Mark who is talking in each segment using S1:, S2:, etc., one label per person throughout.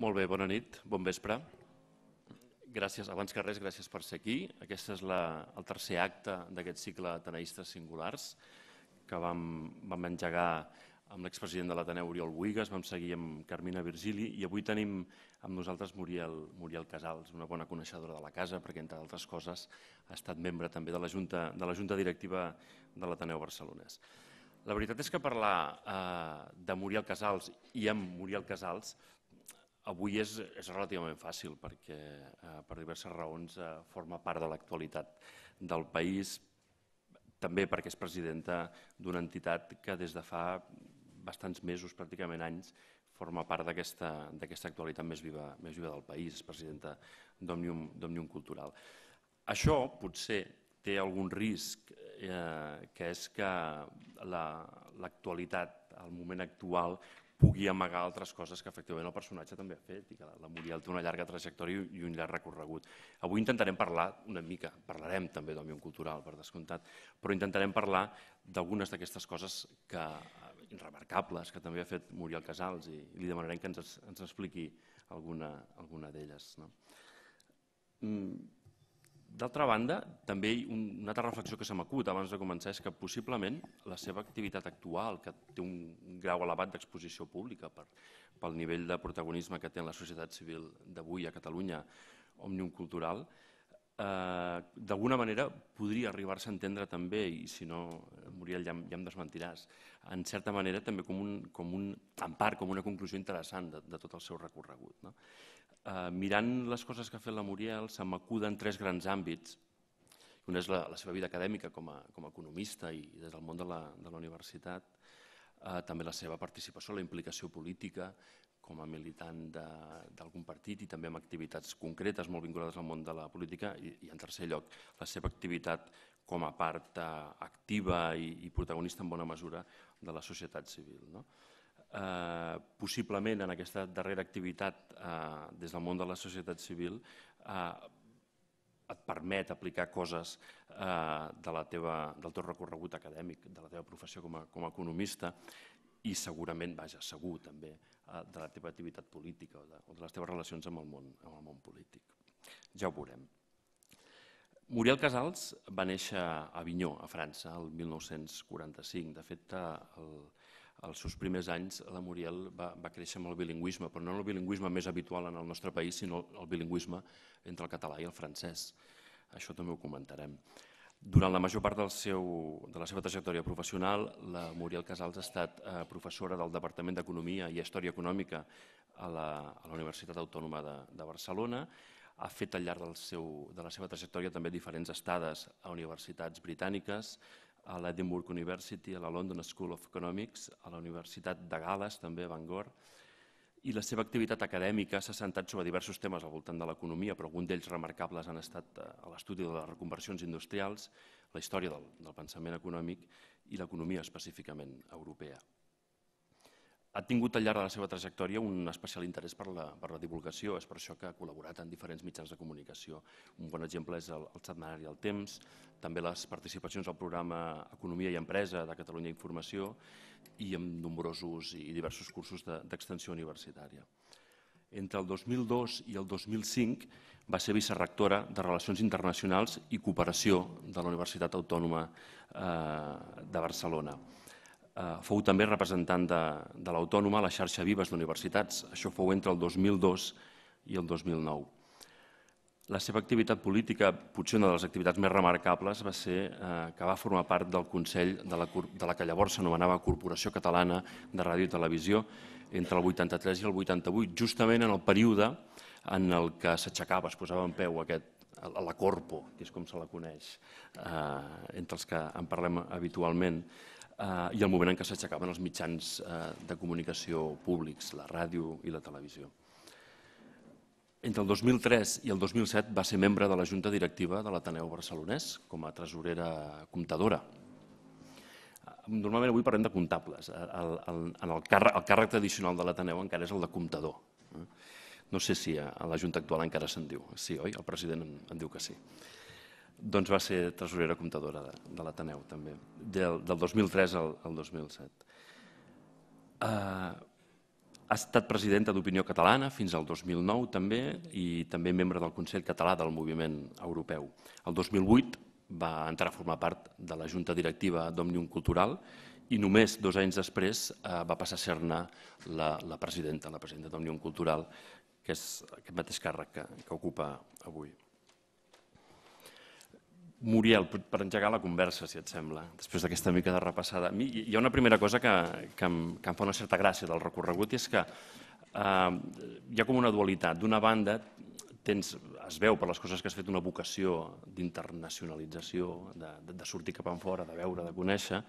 S1: Molt bé, bona nit, bon vespre. Gràcies, abans que res, gràcies per ser aquí. Aquest és la, el tercer acte d'aquest cicle Ateneistes Singulars que vam, vam engegar amb l'expresident de l'Ateneu Oriol Buigas, vam seguir amb Carmina Virgili i avui tenim amb nosaltres Muriel, Muriel Casals, una bona coneixedora de la casa perquè, entre altres coses, ha estat membre també de la Junta, de la Junta Directiva de l'Ateneu Barcelonès. La veritat és que parlar eh, de Muriel Casals i amb Muriel Casals avui és, és relativament fàcil perquè eh, per diverses raons eh, forma part de l'actualitat del país, també perquè és presidenta d'una entitat que des de fa bastants mesos, pràcticament anys, forma part d'aquesta actualitat més viva, més viva del país, presidenta d'Òmnium Cultural. Això potser té algun risc, eh, que és que l'actualitat, la, el moment actual, pugui amagar altres coses que efectivament el personatge també ha fet i que la Muriel té una llarga trajectòria i un llarg recorregut. Avui intentarem parlar una mica, parlarem també d'Òmnium Cultural, per descomptat, però intentarem parlar d'algunes d'aquestes coses que remarcables que també ha fet Muriel Casals i, li demanarem que ens, ens expliqui alguna, alguna d'elles. No? Mm, D'altra banda, també una altra reflexió que se m'acut abans de començar és que possiblement la seva activitat actual, que té un grau elevat d'exposició pública per, pel nivell de protagonisme que té en la societat civil d'avui a Catalunya, Òmnium Cultural, eh, d'alguna manera podria arribar-se a entendre també, i si no, Muriel, ja, ja em desmentiràs, en certa manera també com un, com un, en part com una conclusió interessant de, de tot el seu recorregut. No? Eh, mirant les coses que ha fet la Muriel, se m'acuden tres grans àmbits. Un és la, la seva vida acadèmica com a, com a economista i des del món de la, de la universitat, eh, també la seva participació, la implicació política com a militant d'algun partit i també amb activitats concretes molt vinculades al món de la política i, i en tercer lloc, la seva activitat com a part eh, activa i, i protagonista en bona mesura de la societat civil. No? Possiblement en aquesta darrera activitat eh, des del món de la societat civil eh, et permet aplicar coses eh, de la teva, del teu recorregut acadèmic, de la teva professió com a, com a economista i segurament, vaja, segur també, eh, de la teva activitat política o de, o de les teves relacions amb el, món, amb el món polític. Ja ho veurem. Muriel Casals va néixer a Avinyó, a França, el 1945. De fet, el, als seus primers anys la Muriel va, va créixer amb el bilingüisme, però no el bilingüisme més habitual en el nostre país, sinó el bilingüisme entre el català i el francès. Això també ho comentarem. Durant la major part del seu, de la seva trajectòria professional, la Muriel Casals ha estat eh, professora del Departament d'Economia i Història Econòmica a la, a la Universitat Autònoma de, de Barcelona. Ha fet al llarg del seu, de la seva trajectòria també diferents estades a universitats britàniques, a l'Edinburgh University, a la London School of Economics, a la Universitat de Gales, també a Bangor, i la seva activitat acadèmica s'ha centrat sobre diversos temes al voltant de l'economia, però alguns d'ells remarcables han estat eh, l'estudi de les reconversions industrials, la història del, del pensament econòmic i l'economia específicament europea ha tingut al llarg de la seva trajectòria un especial interès per la, per la divulgació, és per això que ha col·laborat en diferents mitjans de comunicació. Un bon exemple és el, el setmanari El Temps, també les participacions al programa Economia i Empresa de Catalunya Informació i amb nombrosos i diversos cursos d'extensió de, universitària. Entre el 2002 i el 2005 va ser vicerrectora de Relacions Internacionals i Cooperació de la Universitat Autònoma eh, de Barcelona. Eh, fou també representant de, de l'Autònoma a la xarxa Vives d'Universitats. Això fou entre el 2002 i el 2009. La seva activitat política, potser una de les activitats més remarcables, va ser eh, que va formar part del Consell de la, de la que llavors s'anomenava Corporació Catalana de Ràdio i Televisió entre el 83 i el 88, justament en el període en el que s'aixecava, es posava en peu aquest, la Corpo, que és com se la coneix, eh, entre els que en parlem habitualment, eh, i el moment en què s'aixecaven els mitjans eh, de comunicació públics, la ràdio i la televisió. Entre el 2003 i el 2007 va ser membre de la Junta Directiva de l'Ateneu Barcelonès com a tresorera comptadora. Normalment avui parlem de comptables. El, el, el, el, càrrec, el càrrec tradicional de l'Ateneu encara és el de comptador. No sé si a la Junta actual encara se'n diu. Sí, oi? El president en, en diu que sí doncs va ser tresorera comptadora de, de l'Ateneu també, del, del 2003 al, al 2007. Uh, ha estat presidenta d'Opinió Catalana fins al 2009 també i també membre del Consell Català del Moviment Europeu. El 2008 va entrar a formar part de la Junta Directiva d'Òmnium Cultural i només dos anys després eh, va passar a ser-ne la, la presidenta, la presidenta d'Òmnium Cultural, que és aquest mateix càrrec que, que ocupa avui. Muriel, per engegar la conversa, si et sembla, després d'aquesta mica de repassada. A mi hi ha una primera cosa que, que, em, que em fa una certa gràcia del recorregut i és que eh, hi ha com una dualitat. D'una banda, tens, es veu per les coses que has fet una vocació d'internacionalització, de, de, de sortir cap en fora, de veure, de conèixer,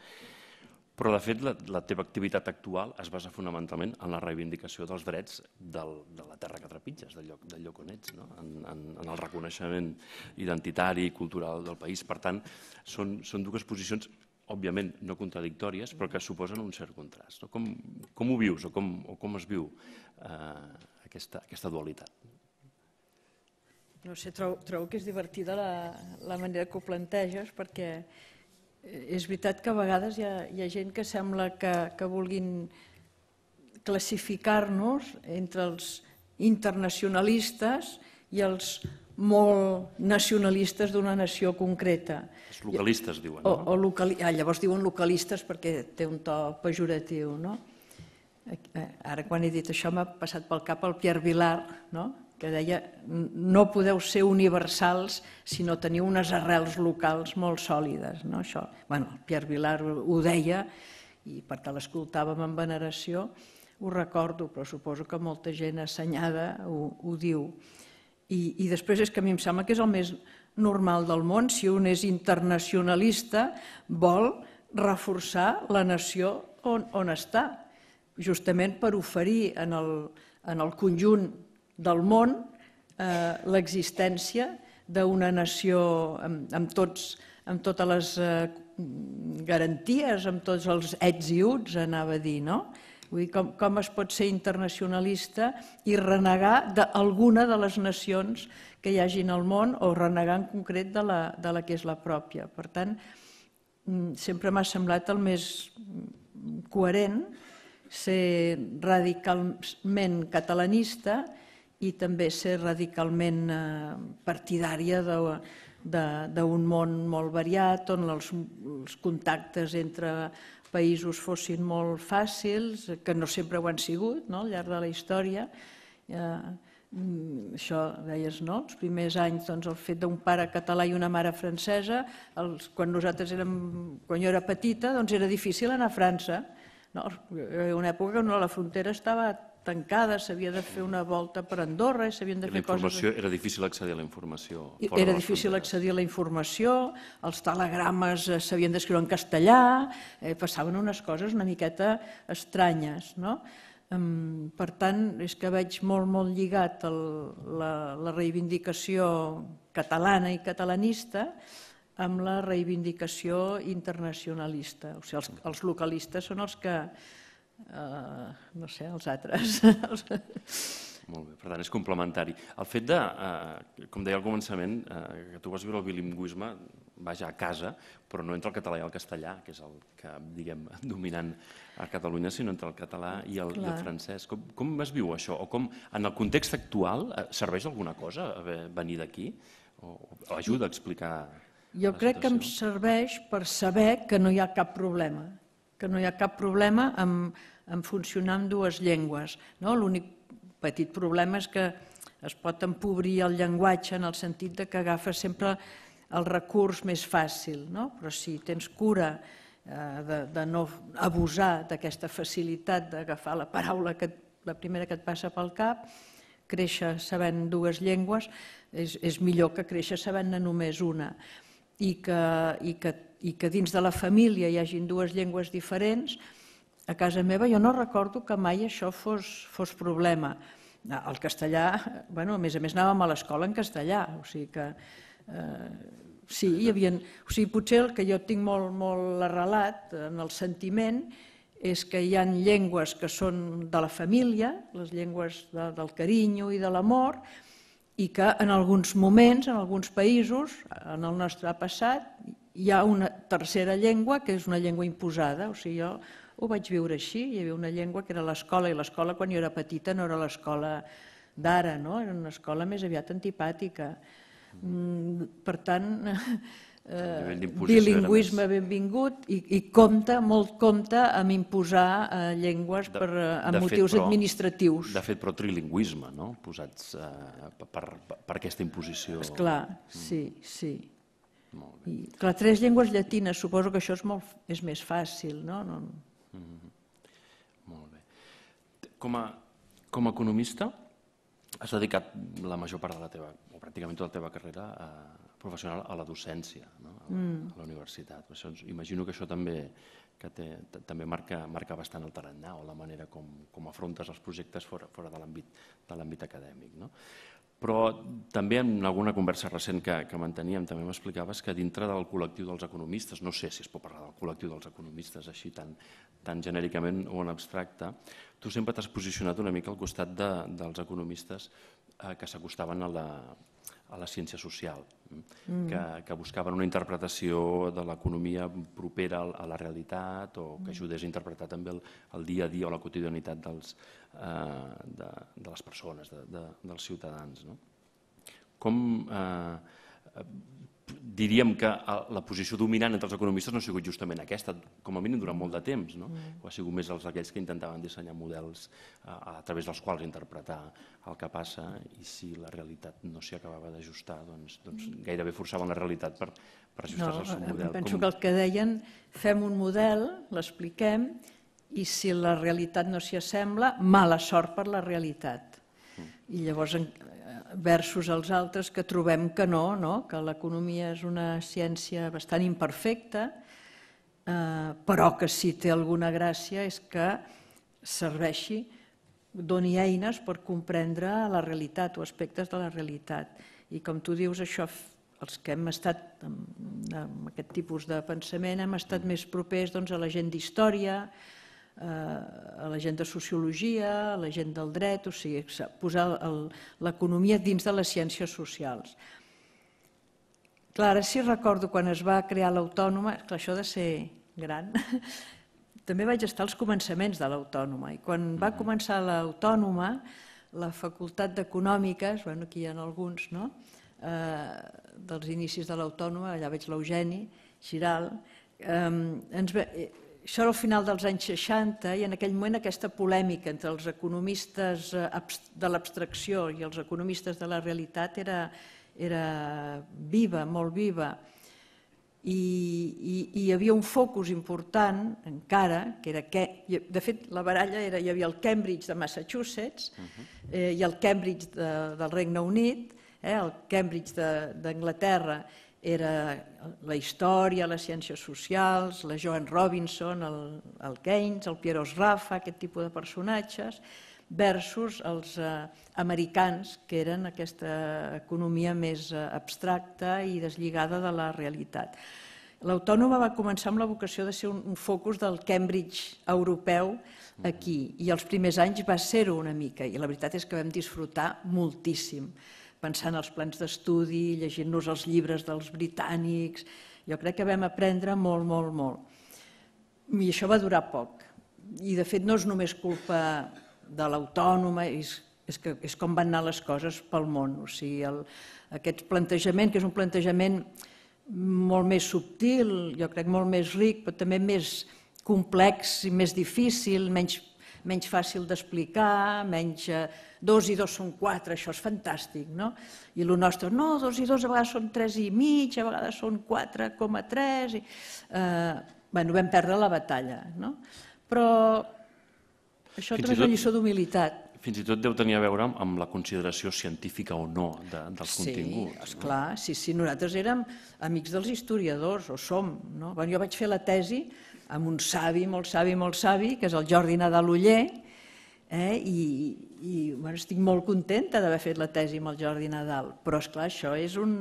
S1: però, de fet, la, la teva activitat actual es basa fonamentalment en la reivindicació dels drets del, de la terra que trepitges, del lloc, del lloc on ets, no? en, en, en el reconeixement identitari i cultural del país. Per tant, són, són dues posicions òbviament no contradictòries, però que suposen un cert contrast. No? Com, com ho vius o com, o com es viu eh, aquesta, aquesta dualitat?
S2: No sé, trobo, trobo que és divertida la, la manera que ho planteges, perquè Eh, és veritat que a vegades hi ha, hi ha gent que sembla que, que vulguin classificar-nos entre els internacionalistes i els molt nacionalistes d'una nació concreta.
S1: Els localistes diuen,
S2: no? O, o locali... ah, llavors diuen localistes perquè té un to pejoratiu, no? Eh, ara quan he dit això m'ha passat pel cap el Pierre Vilar, no? Que deia no podeu ser universals si no teniu unes arrels locals molt sòlides. No? Això, bueno, Pierre Vilar ho deia i per tant l'escoltàvem amb veneració, ho recordo, però suposo que molta gent assenyada ho, ho diu. I, I després és que a mi em sembla que és el més normal del món. Si un és internacionalista, vol reforçar la nació on, on està, justament per oferir en el, en el conjunt del món eh, l'existència d'una nació amb, tots, amb totes les eh, garanties, amb tots els ets i uts, anava a dir, no? Vull dir, com, com es pot ser internacionalista i renegar d'alguna de les nacions que hi hagin al món o renegar en concret de la, de la que és la pròpia. Per tant, mm, sempre m'ha semblat el més coherent ser radicalment catalanista i també ser radicalment eh, partidària d'un món molt variat, on els, els contactes entre països fossin molt fàcils, que no sempre ho han sigut no? al llarg de la història. Eh, això deies, no? Els primers anys, doncs, el fet d'un pare català i una mare francesa, els, quan nosaltres érem, quan jo era petita, doncs era difícil anar a França. No? Una època no, la frontera estava tancada, s'havia de fer una volta per Andorra i s'havien de fer coses...
S1: Era difícil accedir a la informació.
S2: Era difícil accedir a la informació, els telegrames eh, s'havien d'escriure en castellà, eh, passaven unes coses una miqueta estranyes. No? Per tant, és que veig molt, molt lligat el, la, la reivindicació catalana i catalanista amb la reivindicació internacionalista. O sigui, els, els localistes són els que Uh, no sé, els altres.
S1: Molt bé, per tant, és complementari. El fet de, eh, com deia al començament, eh, que tu vas viure el bilingüisme, vaja, a casa, però no entre el català i el castellà, que és el que, diguem, dominant a Catalunya, sinó entre el català i el, i el francès. Com, com es viu això? O com, en el context actual, eh, serveix alguna cosa haver, venir d'aquí? O, o ajuda a explicar
S2: Jo crec que em serveix per saber que no hi ha cap problema, que no hi ha cap problema amb, en funcionar amb dues llengües. No? L'únic petit problema és que es pot empobrir el llenguatge en el sentit de que agafa sempre el recurs més fàcil, no? però si tens cura eh, de, de no abusar d'aquesta facilitat d'agafar la paraula, que, la primera que et passa pel cap, créixer sabent dues llengües és, és millor que créixer sabent-ne només una. I que, i, que, I que dins de la família hi hagin dues llengües diferents, a casa meva jo no recordo que mai això fos, fos problema. El castellà, bueno, a més a més anàvem a l'escola en castellà, o sigui que eh, sí, hi havia... O sigui, potser el que jo tinc molt, molt arrelat en el sentiment és que hi han llengües que són de la família, les llengües de, del carinyo i de l'amor, i que en alguns moments, en alguns països, en el nostre passat, hi ha una tercera llengua que és una llengua imposada. O sigui, jo ho vaig viure així, hi havia una llengua que era l'escola, i l'escola quan jo era petita no era l'escola d'ara, no? era una escola més aviat antipàtica. Mm, per tant, eh, bilingüisme benvingut i, i compta, molt compta amb imposar eh, llengües de, per, eh, amb motius fet, però, administratius.
S1: De fet, però trilingüisme, no? posats eh, per, per, per aquesta imposició.
S2: Esclar, mm. sí, sí. Molt bé. I, clar, tres llengües llatines, suposo que això és, molt, és més fàcil, no? no... Mm -hmm.
S1: Molt bé. Com a, com a economista, has dedicat la major part de la teva, o pràcticament tota la teva carrera a, professional a la docència, no? a, la, mm. a la universitat. Això, imagino que això també, que té, també marca, marca bastant el tarannà o la manera com, com afrontes els projectes fora, fora de l'àmbit acadèmic. No? Però també en alguna conversa recent que, que manteníem també m'explicaves que dintre del col·lectiu dels economistes, no sé si es pot parlar del col·lectiu dels economistes així tan, tan genèricament o en abstracte, tu sempre t'has posicionat una mica al costat de, dels economistes eh, que s'acostaven a la, a la ciència social, mm. que, que buscaven una interpretació de l'economia propera a la realitat o que mm. ajudés a interpretar també el, el dia a dia o la quotidianitat dels, eh, de, de les persones, de, de, dels ciutadans. No? Com eh, diríem que la posició dominant entre els economistes no ha sigut justament aquesta, com a mínim durant molt de temps, no? Mm. ha sigut més els aquells que intentaven dissenyar models a, a través dels quals interpretar el que passa i si la realitat no s'hi acabava d'ajustar, doncs, doncs gairebé forçaven la realitat per, per ajustar-se no, al seu model.
S2: Penso com... que el que deien, fem un model, l'expliquem, i si la realitat no s'hi assembla, mala sort per la realitat. Mm. I llavors versus els altres que trobem que no, no? que l'economia és una ciència bastant imperfecta, eh, però que si té alguna gràcia és que serveixi, doni eines per comprendre la realitat o aspectes de la realitat. I com tu dius, això els que hem estat amb, amb aquest tipus de pensament hem estat més propers doncs, a la gent d'història, a la gent de sociologia, a la gent del dret, o sigui, posar l'economia dins de les ciències socials. Clar, ara sí recordo quan es va crear l'autònoma, que això de ser gran, també vaig estar als començaments de l'autònoma i quan va començar l'autònoma, la facultat d'econòmiques, bueno, aquí hi ha alguns, no? eh, dels inicis de l'autònoma, allà veig l'Eugeni Giral, eh, ens, això era al final dels anys 60 i en aquell moment aquesta polèmica entre els economistes eh, de l'abstracció i els economistes de la realitat era, era viva, molt viva. I, i, i hi havia un focus important encara, que era que, de fet la baralla era, hi havia el Cambridge de Massachusetts eh, i el Cambridge de, del Regne Unit, eh, el Cambridge d'Anglaterra era la història, les ciències socials, la Joan Robinson, el, el Keynes, el Pieros Rafa, aquest tipus de personatges, versus els eh, americans, que eren aquesta economia més eh, abstracta i deslligada de la realitat. L'autònoma va començar amb la vocació de ser un, un focus del Cambridge europeu aquí, i els primers anys va ser-ho una mica, i la veritat és que vam disfrutar moltíssim pensant els plans d'estudi, llegint-nos els llibres dels britànics. Jo crec que vam aprendre molt, molt, molt. I això va durar poc. I, de fet, no és només culpa de l'autònoma, és, és, que, és com van anar les coses pel món. O sigui, el, aquest plantejament, que és un plantejament molt més subtil, jo crec molt més ric, però també més complex i més difícil, menys, menys fàcil d'explicar, menys eh, dos i dos són quatre, això és fantàstic, no? I el nostre, no, dos i dos a vegades són tres i mig, a vegades són 4,3... I, eh, bueno, vam perdre la batalla, no? Però això també és una lliçó d'humilitat.
S1: Fins i tot deu tenir a veure amb la consideració científica o no de, dels
S2: sí,
S1: continguts.
S2: Sí, esclar, no? sí, sí, nosaltres érem amics dels historiadors, o som. No? Bueno, jo vaig fer la tesi amb un savi, molt savi, molt savi, que és el Jordi Nadal Uller, eh? i, i bueno, estic molt contenta d'haver fet la tesi amb el Jordi Nadal, però és clar, això és un,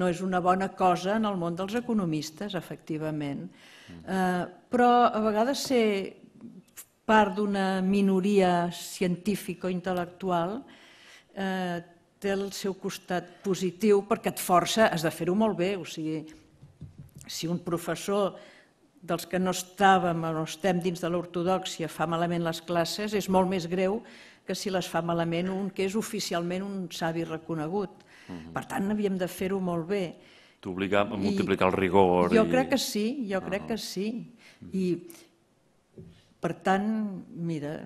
S2: no és una bona cosa en el món dels economistes, efectivament. Eh, però a vegades ser part d'una minoria científica o intel·lectual eh, té el seu costat positiu perquè et força, has de fer-ho molt bé, o sigui, si un professor dels que no estàvem o no estem dins de l'ortodoxia fa malament les classes és molt més greu que si les fa malament un que és oficialment un savi reconegut. Uh -huh. Per tant, havíem de fer-ho molt bé.
S1: T'obliga a multiplicar I el rigor.
S2: Jo i... crec que sí, jo uh -huh. crec que sí. I, per tant, mira,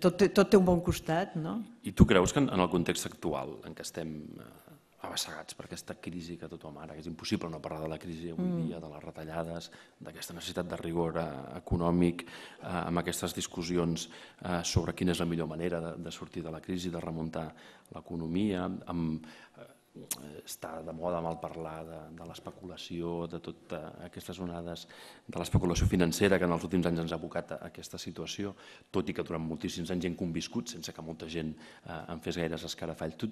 S2: tot, tot té un bon costat, no?
S1: I tu creus que en el context actual en què estem eh, abassegats per aquesta crisi que tothom ara, que és impossible no parlar de la crisi avui mm. dia, de les retallades, d'aquesta necessitat de rigor eh, econòmic, eh, amb aquestes discussions eh, sobre quina és la millor manera de, de sortir de la crisi, de remuntar l'economia, amb, eh, està de moda mal parlar de, de l'especulació, de totes aquestes onades de l'especulació financera que en els últims anys ens ha abocat a aquesta situació, tot i que durant moltíssims anys hem conviscut sense que molta gent eh, en fes gaires escarafall. Tu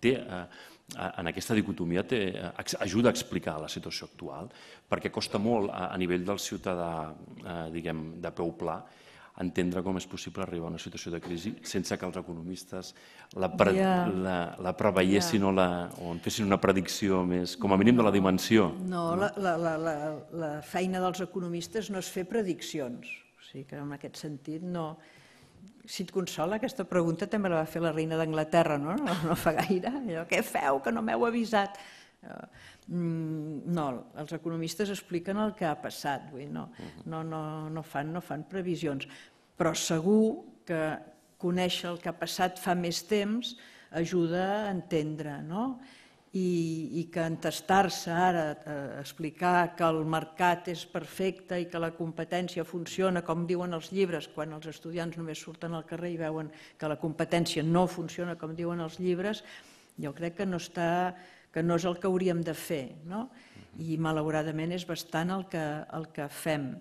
S1: té, eh, en aquesta dicotomia té, eh, ajuda a explicar la situació actual, perquè costa molt a, a nivell del ciutadà, eh, diguem, de peu pla, entendre com és possible arribar a una situació de crisi sense que els economistes la, pre yeah. la, la preveiessin yeah. o, la, o en fessin una predicció més, com a mínim de la dimensió.
S2: No, no? La, la, la, la feina dels economistes no és fer prediccions. O sigui que en aquest sentit no si et consola, aquesta pregunta també la va fer la reina d'Anglaterra, no? no? No fa gaire. Allò, què feu, que no m'heu avisat? Mm, no, els economistes expliquen el que ha passat, vull, no, no, no, no, fan, no fan previsions, però segur que conèixer el que ha passat fa més temps ajuda a entendre, no? I, i que entestar-se ara a explicar que el mercat és perfecte i que la competència funciona com diuen els llibres, quan els estudiants només surten al carrer i veuen que la competència no funciona com diuen els llibres, jo crec que no, està, que no és el que hauríem de fer. No? I malauradament és bastant el que, el que fem.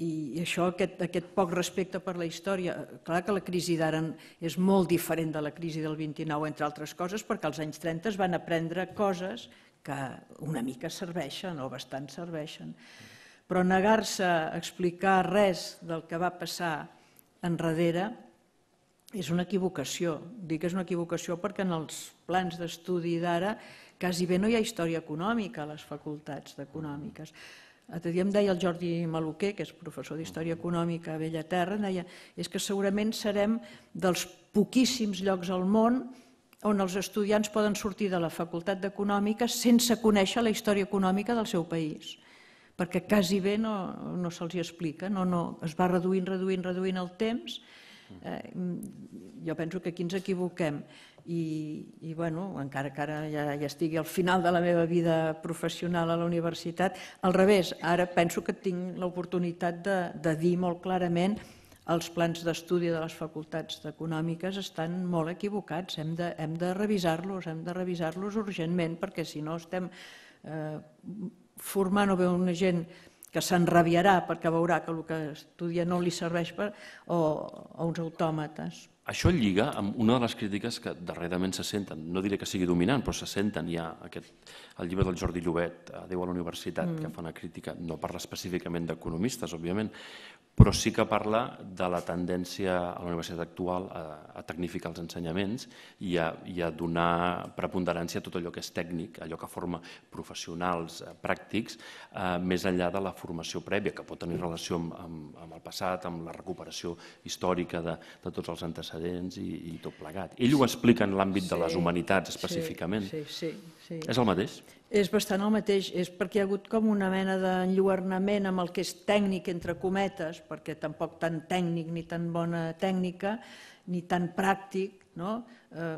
S2: I això, aquest, aquest poc respecte per la història, clar que la crisi d'ara és molt diferent de la crisi del 29, entre altres coses, perquè als anys 30 es van aprendre coses que una mica serveixen o bastant serveixen. Però negar-se a explicar res del que va passar enrere és una equivocació. Dic que és una equivocació perquè en els plans d'estudi d'ara quasi bé no hi ha història econòmica a les facultats d'econòmiques. L'altre dia em deia el Jordi Maluquer, que és professor d'Història Econòmica a Bellaterra, deia és que segurament serem dels poquíssims llocs al món on els estudiants poden sortir de la Facultat d'Econòmica sense conèixer la història econòmica del seu país, perquè quasi bé no, no se'ls explica, no, no, es va reduint, reduint, reduint el temps. Eh, jo penso que aquí ens equivoquem i, i bueno, encara que ara ja, ja estigui al final de la meva vida professional a la universitat, al revés, ara penso que tinc l'oportunitat de, de dir molt clarament els plans d'estudi de les facultats econòmiques estan molt equivocats, hem de, hem de revisar-los, hem de revisar-los urgentment, perquè si no estem eh, formant o bé una gent que s'enrabiarà perquè veurà que el que estudia no li serveix per, o, o uns autòmates.
S1: Això lliga amb una de les crítiques que darrerament se senten, no diré que sigui dominant, però se senten ja aquest, el llibre del Jordi Llobet, Adéu a la universitat, mm. que fa una crítica, no parla específicament d'economistes, òbviament, però sí que parla de la tendència a la universitat actual a, a tecnificar els ensenyaments i a, i a donar preponderància a tot allò que és tècnic, allò que forma professionals eh, pràctics, eh, més enllà de la formació prèvia, que pot tenir relació amb, amb, amb el passat, amb la recuperació històrica de, de tots els antecedents i, i tot plegat. Ell ho explica en l'àmbit sí, de les humanitats específicament.
S2: Sí, sí, sí, sí.
S1: És el mateix?
S2: És bastant el mateix, és perquè hi ha hagut com una mena d'enlluernament amb el que és tècnic, entre cometes, perquè tampoc tan tècnic ni tan bona tècnica, ni tan pràctic, no? Eh,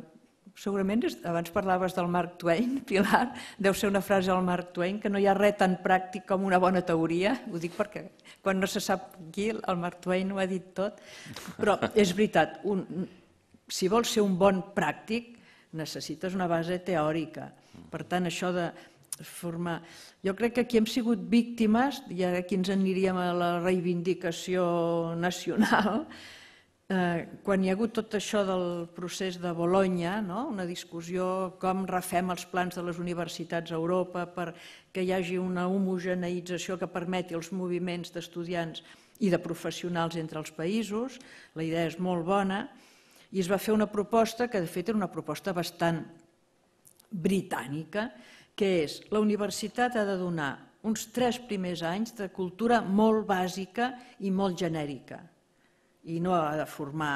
S2: segurament, abans parlaves del Mark Twain, Pilar, deu ser una frase del Mark Twain, que no hi ha res tan pràctic com una bona teoria, ho dic perquè quan no se sap qui, el Mark Twain ho ha dit tot, però és veritat, un, si vols ser un bon pràctic, necessites una base teòrica, per tant, això de formar... Jo crec que aquí hem sigut víctimes, i aquí ens aniríem a la reivindicació nacional, eh, quan hi ha hagut tot això del procés de Bologna, no? una discussió com refem els plans de les universitats a Europa per que hi hagi una homogeneïtzació que permeti els moviments d'estudiants i de professionals entre els països, la idea és molt bona, i es va fer una proposta que de fet era una proposta bastant britànica, que és la universitat ha de donar uns tres primers anys de cultura molt bàsica i molt genèrica i no ha de formar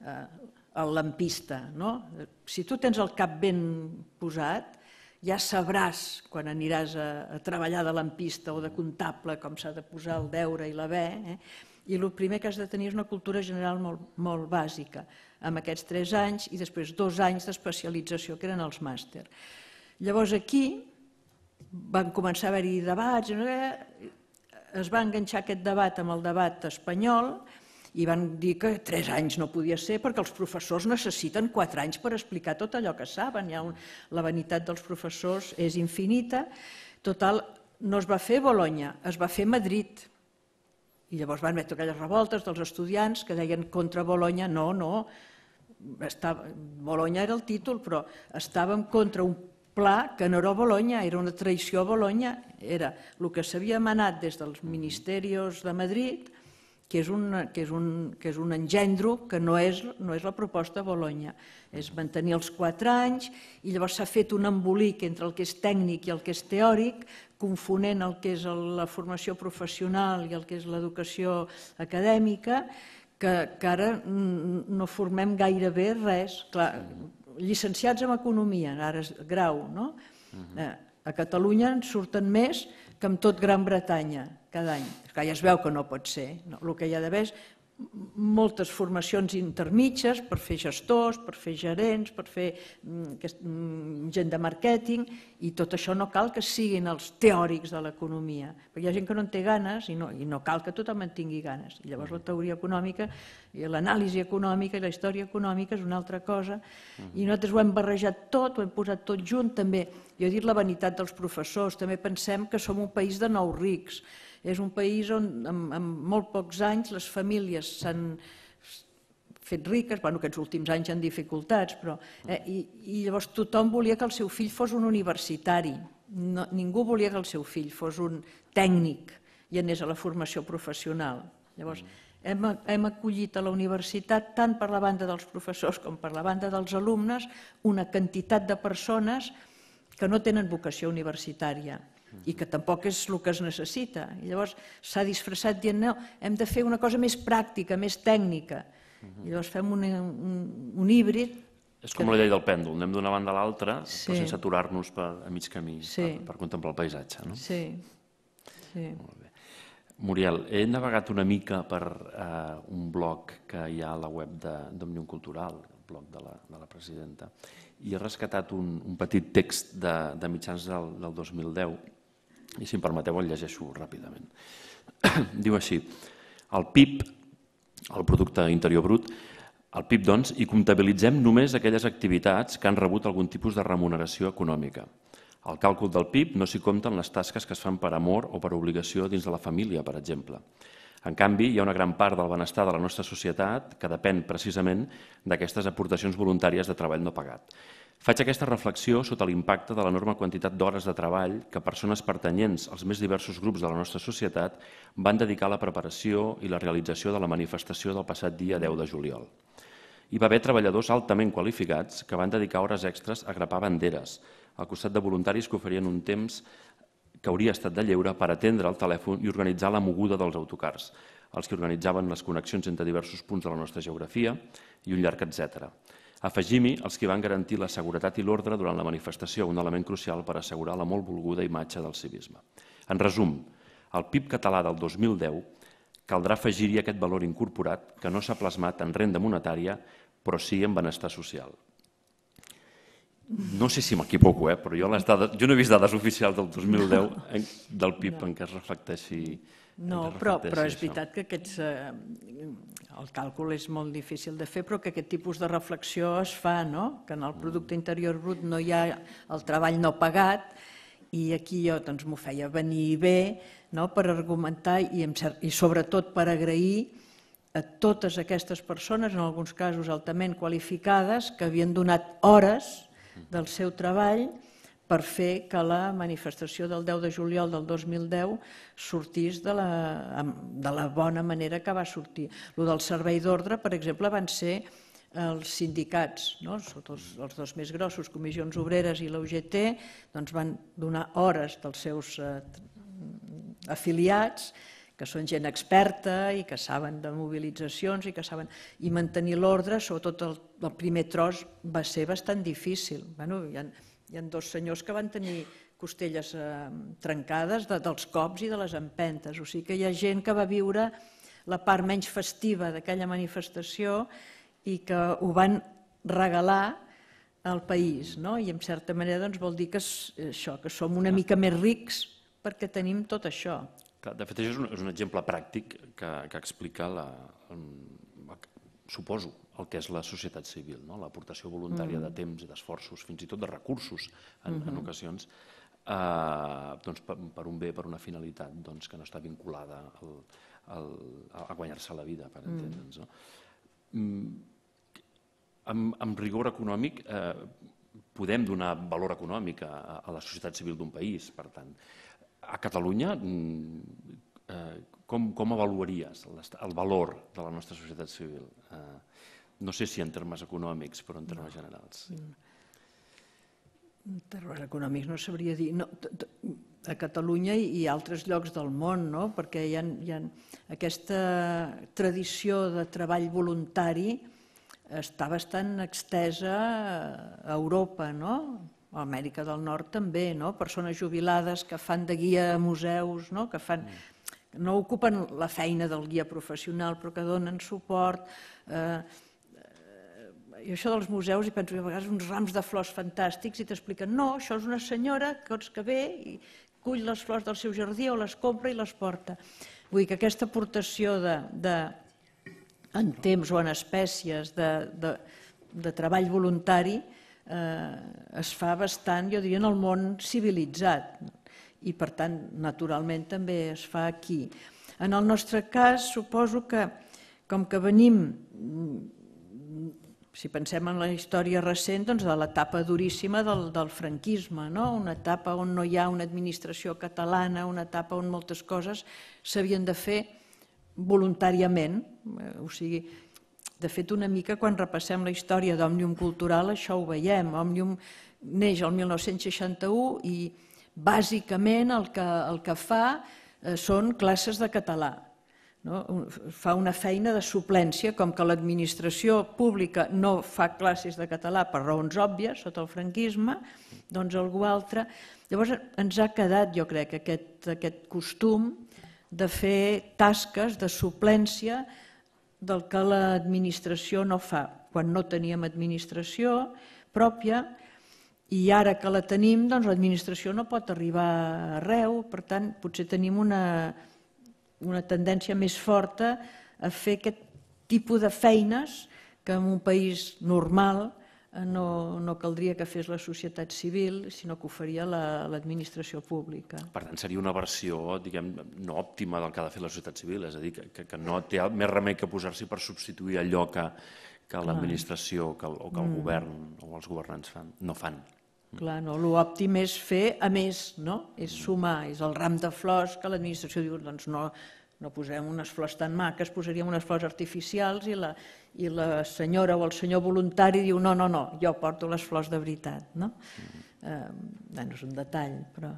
S2: eh, el lampista. No? Si tu tens el cap ben posat, ja sabràs quan aniràs a, a treballar de lampista o de comptable com s'ha de posar el deure i B, eh? i el primer que has de tenir és una cultura general molt, molt bàsica, amb aquests tres anys i després dos anys d'especialització, que eren els màster. Llavors aquí van començar a haver-hi debats, es va enganxar aquest debat amb el debat espanyol i van dir que tres anys no podia ser perquè els professors necessiten quatre anys per explicar tot allò que saben. La vanitat dels professors és infinita. Total, no es va fer Bologna, es va fer Madrid. I llavors van haver aquelles revoltes dels estudiants que deien contra Bologna, no, no, estava, Bologna era el títol, però estàvem contra un pla que no era Bologna, era una traïció a Bologna, era el que s'havia manat des dels ministeris de Madrid, que és, un, que, és un, que és un engendro que no és, no és la proposta Bologna. És mantenir els quatre anys i llavors s'ha fet un embolic entre el que és tècnic i el que és teòric, confonent el que és la formació professional i el que és l'educació acadèmica, que, que ara no formem gairebé res. Clar, llicenciats en economia, ara és grau, no? Uh -huh. A Catalunya en surten més que amb tot Gran Bretanya cada any. Que ja es veu que no pot ser. No? El que hi ha d'haver és moltes formacions intermitges per fer gestors, per fer gerents, per fer mm, mm, gent de màrqueting, i tot això no cal que siguin els teòrics de l'economia, perquè hi ha gent que no en té ganes i no, i no cal que tothom en tingui ganes. I llavors la teoria econòmica i l'anàlisi econòmica i la història econòmica és una altra cosa, i nosaltres ho hem barrejat tot, ho hem posat tot junt, també, jo he dit la vanitat dels professors, també pensem que som un país de nous rics, és un país on en, en molt pocs anys les famílies s'han fet riques, bueno, aquests últims anys han dificultats, però, eh, i, i llavors tothom volia que el seu fill fos un universitari. No, ningú volia que el seu fill fos un tècnic i anés a la formació professional. Llavors, hem, hem acollit a la universitat, tant per la banda dels professors com per la banda dels alumnes, una quantitat de persones que no tenen vocació universitària i que tampoc és el que es necessita. I llavors s'ha disfressat dient no, hem de fer una cosa més pràctica, més tècnica. I llavors fem un, un, un híbrid
S1: és com la llei del pèndol, anem d'una banda a l'altra, sí. però sense aturar-nos a mig camí sí. per, per contemplar el paisatge. No?
S2: Sí. sí.
S1: Molt bé. Muriel, he navegat una mica per uh, un blog que hi ha a la web d'Òmnium Cultural, el blog de la, de la presidenta, i he rescatat un, un petit text de, de mitjans del, del 2010 i si em permeteu el llegeixo ràpidament. Diu així, el PIB, el producte interior brut, el PIB, doncs, hi comptabilitzem només aquelles activitats que han rebut algun tipus de remuneració econòmica. Al càlcul del PIB no s'hi compten les tasques que es fan per amor o per obligació dins de la família, per exemple. En canvi, hi ha una gran part del benestar de la nostra societat que depèn precisament d'aquestes aportacions voluntàries de treball no pagat. Faig aquesta reflexió sota l'impacte de l'enorme quantitat d'hores de treball que persones pertanyents als més diversos grups de la nostra societat van dedicar a la preparació i la realització de la manifestació del passat dia 10 de juliol. Hi va haver treballadors altament qualificats que van dedicar hores extres a grapar banderes, al costat de voluntaris que oferien un temps que hauria estat de lleure per atendre el telèfon i organitzar la moguda dels autocars, els que organitzaven les connexions entre diversos punts de la nostra geografia i un llarg etc. Afegim-hi els que van garantir la seguretat i l'ordre durant la manifestació, un element crucial per assegurar la molt volguda imatge del civisme. En resum, al PIB català del 2010 caldrà afegir-hi aquest valor incorporat que no s'ha plasmat en renda monetària, però sí en benestar social. No sé si m'equivoco, eh? però jo, les dades, jo no he vist dades oficials del 2010 en, del PIB no. en què es reflecteixi
S2: no, però, però és veritat que aquests, eh, el càlcul és molt difícil de fer, però que aquest tipus de reflexió es fa, no? que en el producte interior brut no hi ha el treball no pagat, i aquí jo doncs, m'ho feia venir bé no? per argumentar i, i sobretot per agrair a totes aquestes persones, en alguns casos altament qualificades, que havien donat hores del seu treball per fer que la manifestació del 10 de juliol del 2010 sortís de la, de la bona manera que va sortir. Lo del servei d'ordre, per exemple, van ser els sindicats, no? els, els dos més grossos, Comissions Obreres i la UGT, doncs van donar hores dels seus eh, afiliats, que són gent experta i que saben de mobilitzacions i que saben... I mantenir l'ordre, sobretot el, el primer tros, va ser bastant difícil. Bueno, hi, ha, hi ha dos senyors que van tenir costelles eh, trencades de, dels cops i de les empentes. O sigui que hi ha gent que va viure la part menys festiva d'aquella manifestació i que ho van regalar al país. No? I en certa manera doncs, vol dir que, és, això, que som una mica més rics perquè tenim tot això.
S1: De fet, això és un, és un exemple pràctic que, que explica, la, el, suposo, el que és la societat civil, no? l'aportació voluntària mm. de temps i d'esforços, fins i tot de recursos en, mm -hmm. en mm-hmm. ocasions, eh, doncs, per, per un bé, per una finalitat doncs, que no està vinculada al, al, a guanyar-se la vida, per mm. entendre'ns. No? Mm, amb, amb rigor econòmic eh, podem donar valor econòmic a, a la societat civil d'un país, per tant, a Catalunya, mm, eh, com, com avaluaries el valor de la nostra societat civil? Eh, no sé si en termes econòmics, però en termes generals. Sí.
S2: En termes econòmics no sabria dir. No, a Catalunya i altres llocs del món, no? perquè hi ha, hi ha aquesta tradició de treball voluntari està bastant extesa a Europa, no? a Amèrica del Nord també, no? persones jubilades que fan de guia a museus, no? que fan, no ocupen la feina del guia professional, però que donen suport. Eh, i això dels museus, i penso que a vegades uns rams de flors fantàstics i t'expliquen, no, això és una senyora que, que ve i cull les flors del seu jardí o les compra i les porta. Vull dir que aquesta aportació de, de, en temps o en espècies de, de, de treball voluntari eh, es fa bastant, jo diria, en el món civilitzat i per tant, naturalment, també es fa aquí. En el nostre cas, suposo que, com que venim, si pensem en la història recent, doncs de l'etapa duríssima del, del franquisme, no? una etapa on no hi ha una administració catalana, una etapa on moltes coses s'havien de fer voluntàriament, eh, o sigui, de fet, una mica quan repassem la història d'Òmnium Cultural això ho veiem. Òmnium neix el 1961 i bàsicament el que, el que fa eh, són classes de català. No? Fa una feina de suplència, com que l'administració pública no fa classes de català per raons òbvies, sota el franquisme, doncs algú altre... Llavors ens ha quedat, jo crec, aquest, aquest costum de fer tasques de suplència del que l'administració no fa. Quan no teníem administració pròpia i ara que la tenim, doncs l'administració no pot arribar arreu, per tant, potser tenim una, una tendència més forta a fer aquest tipus de feines que en un país normal Eh, no, no caldria que fes la societat civil, sinó que ho faria l'administració la, pública.
S1: Per tant, seria una versió diguem, no òptima del que ha de fer la societat civil, és a dir, que, que no té més remei que posar-s'hi per substituir allò que, que l'administració o que el mm. govern o els governants fan, no fan.
S2: Clar, no, l'òptim és fer a més, no? és sumar, és el ram de flors que l'administració diu, doncs no, no posem unes flors tan maques, posaríem unes flors artificials i la, i la senyora o el senyor voluntari diu no, no, no, jo porto les flors de veritat. No? Mm. Eh, bueno, és un detall, però...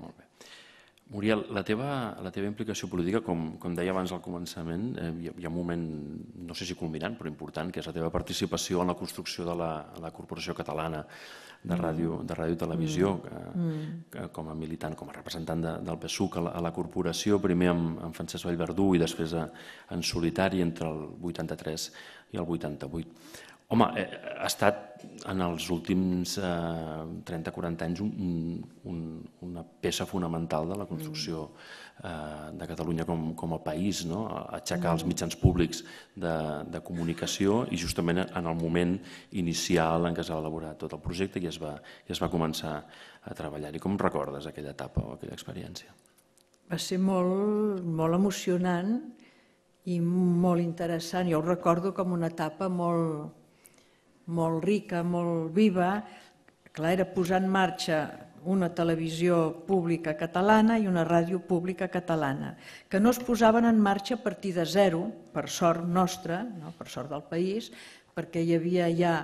S1: Molt bé. Muriel, la teva, la teva implicació política, com, com deia abans al començament, eh, hi, ha, hi ha un moment, no sé si culminant, però important, que és la teva participació en la construcció de la, la Corporació Catalana de mm. ràdio, de ràdio i televisió, mm. que, mm. que, com a militant, com a representant de, del PSUC a la, a la corporació, primer amb, amb Francesc Vallverdú i després a, en solitari entre el 83 i el 88. Home, eh, ha estat en els últims eh, 30-40 anys un, un, una peça fonamental de la construcció eh, de Catalunya com, com a país, no? aixecar els mitjans públics de, de comunicació i justament en el moment inicial en què s'ha elaborat tot el projecte i es va, i es va començar a treballar. I com recordes aquella etapa o aquella experiència?
S2: Va ser molt, molt emocionant i molt interessant. Jo ho recordo com una etapa molt, molt rica, molt viva, clar, era posar en marxa una televisió pública catalana i una ràdio pública catalana, que no es posaven en marxa a partir de zero, per sort nostra, no? per sort del país, perquè hi havia ja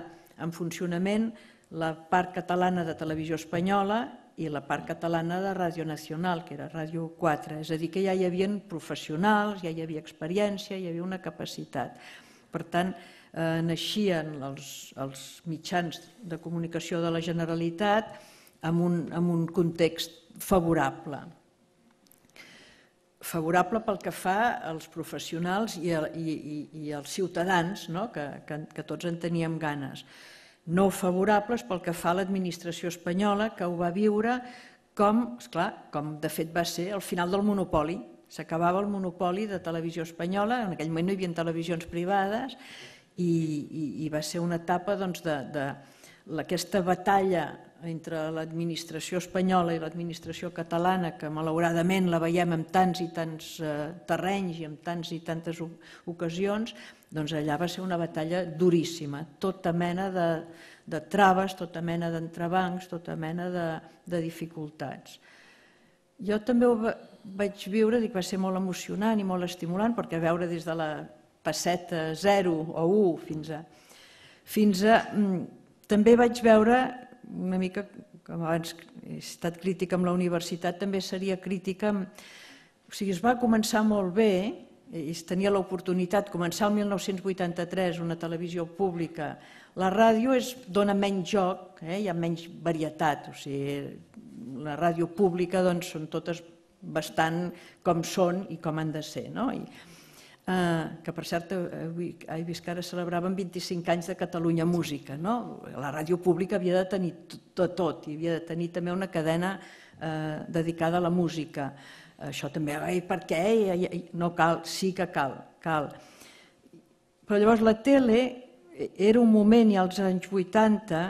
S2: en funcionament la part catalana de televisió espanyola i la part catalana de Ràdio Nacional, que era Ràdio 4. És a dir, que ja hi havia professionals, ja hi havia experiència, hi havia una capacitat. Per tant, eh, naixien els, els mitjans de comunicació de la Generalitat amb un, amb un context favorable. Favorable pel que fa als professionals i, i, i, i als ciutadans, no? que, que, que tots en teníem ganes. No favorables pel que fa a l'administració espanyola, que ho va viure com, esclar, com de fet va ser el final del monopoli. S'acabava el monopoli de televisió espanyola, en aquell moment no hi havia televisions privades, i, i, i va ser una etapa doncs, de, de aquesta batalla entre l'administració espanyola i l'administració catalana, que malauradament la veiem en tants i tants eh, terrenys i en tants i tantes ocasions, doncs allà va ser una batalla duríssima, tota mena de, de traves, tota mena d'entrebancs, tota mena de, de dificultats. Jo també ho vaig viure, dic, va ser molt emocionant i molt estimulant, perquè veure des de la passeta 0 o 1 fins a... Fins a mm, també vaig veure una mica, com abans he estat crítica amb la universitat, també seria crítica amb... O sigui, es va començar molt bé, i es tenia l'oportunitat, començar el 1983, una televisió pública, la ràdio és, dona menys joc, eh? hi ha menys varietat, o sigui, la ràdio pública doncs, són totes bastant com són i com han de ser. No? I, eh, que per cert he vist que ara celebraven 25 anys de Catalunya Música. No? La ràdio pública havia de tenir tot, tot i havia de tenir també una cadena eh, dedicada a la música. Això també, i per què? No cal, sí que cal, cal. Però llavors la tele era un moment, i als anys 80,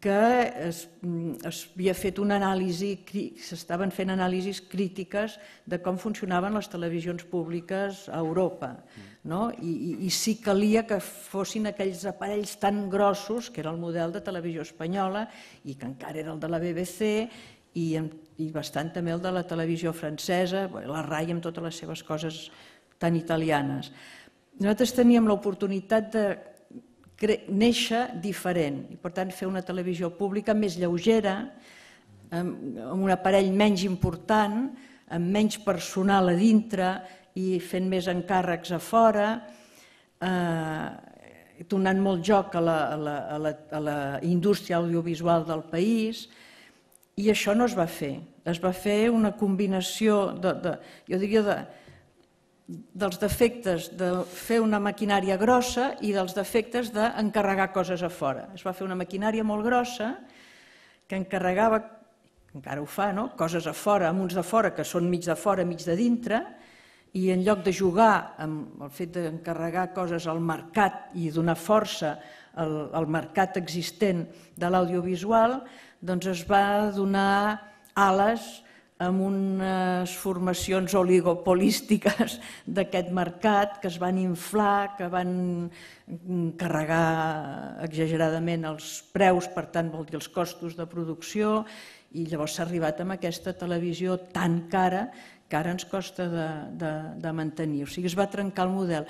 S2: que es, mm, es havia fet una anàlisi, s'estaven fent anàlisis crítiques de com funcionaven les televisions públiques a Europa. No? I, i, sí calia que fossin aquells aparells tan grossos, que era el model de televisió espanyola i que encara era el de la BBC, i, i bastant també el de la televisió francesa, la RAI amb totes les seves coses tan italianes. Nosaltres teníem l'oportunitat de néixer diferent i per tant fer una televisió pública més lleugera, amb, un aparell menys important, amb menys personal a dintre i fent més encàrrecs a fora, eh, donant molt joc a la, a, la, a, la, a la indústria audiovisual del país i això no es va fer. Es va fer una combinació, de, de, jo diria, de, dels defectes de fer una maquinària grossa i dels defectes d'encarregar coses a fora. Es va fer una maquinària molt grossa que encarregava, encara ho fa, no? coses a fora, amb uns de fora que són mig de fora, mig de dintre, i en lloc de jugar amb el fet d'encarregar coses al mercat i donar força al, al mercat existent de l'audiovisual, doncs es va donar ales amb unes formacions oligopolístiques d'aquest mercat que es van inflar, que van carregar exageradament els preus, per tant vol dir els costos de producció, i llavors s'ha arribat amb aquesta televisió tan cara que ara ens costa de, de, de mantenir. O sigui, es va trencar el model.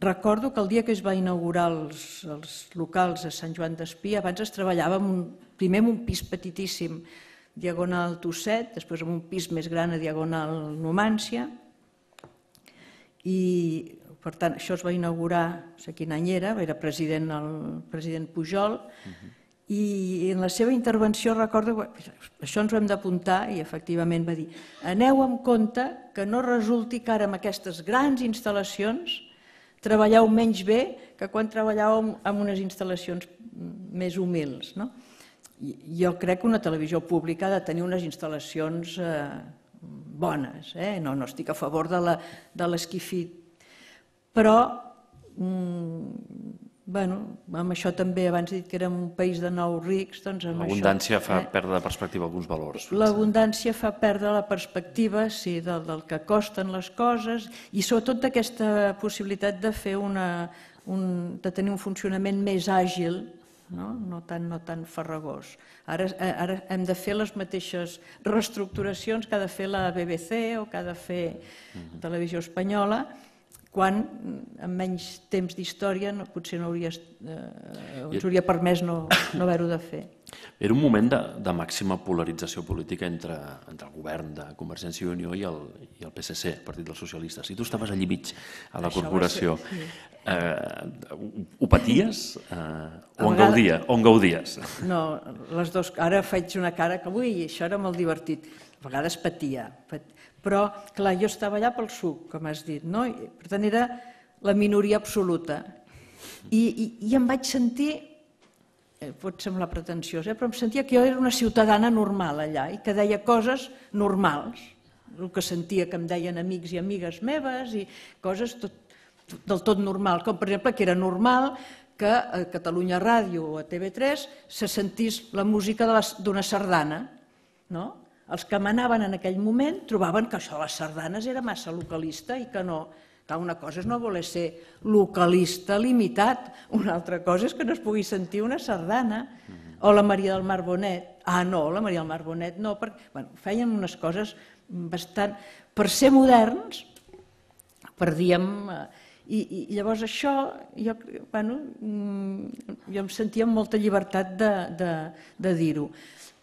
S2: Recordo que el dia que es va inaugurar els, els locals a Sant Joan d'Espí, abans es treballava en un, primer en un pis petitíssim, diagonal Tosset, després amb un pis més gran a diagonal Numància, i per tant això es va inaugurar, no sé quin any era, era president el president Pujol, uh -huh. i en la seva intervenció recordo, això ens ho hem d'apuntar, i efectivament va dir, aneu amb compte que no resulti que ara amb aquestes grans instal·lacions treballeu menys bé que quan treballàveu en unes instal·lacions més humils. No? Jo crec que una televisió pública ha de tenir unes instal·lacions eh, bones. Eh? No, no estic a favor de l'esquifit. Però, mm, bueno, amb això també, abans he dit que érem un país de nous rics, doncs amb
S1: L'abundància fa eh? perdre de perspectiva alguns valors.
S2: L'abundància fa perdre la perspectiva, sí, del, del que costen les coses i sobretot d'aquesta possibilitat de fer una, un, de tenir un funcionament més àgil no, no, tan, no tan farragós. Ara, eh, ara hem de fer les mateixes reestructuracions que ha de fer la BBC o que ha de fer Televisió Espanyola, quan amb menys temps d'història no, potser no hauria, eh, ens hauria permès no, no haver-ho de fer.
S1: Era un moment de, de màxima polarització política entre, entre el govern de Convergència i Unió i el, i el PSC, el Partit dels Socialistes. I tu estaves allí mig, a la Això corporació. Ser, sí. eh, ho paties eh, o, en gaudia, o en gaudies?
S2: No, les dos. Ara faig una cara que, ui, això era molt divertit. A vegades patia, patia però, clar, jo estava allà pel suc, com has dit, no? Per tant, era la minoria absoluta. I, i, i em vaig sentir, pot semblar pretensiós, eh, però em sentia que jo era una ciutadana normal allà i que deia coses normals, el que sentia que em deien amics i amigues meves i coses tot, del tot normal, com per exemple que era normal que a Catalunya Ràdio o a TV3 se sentís la música d'una sardana, no? els que manaven en aquell moment trobaven que això de les sardanes era massa localista i que no, que una cosa és no voler ser localista limitat, una altra cosa és que no es pugui sentir una sardana, o la Maria del Mar Bonet, ah no, la Maria del Mar Bonet no, perquè bueno, feien unes coses bastant... Per ser moderns, perdíem... Eh, I, i llavors això, jo, bueno, mm, jo em sentia amb molta llibertat de, de, de dir-ho.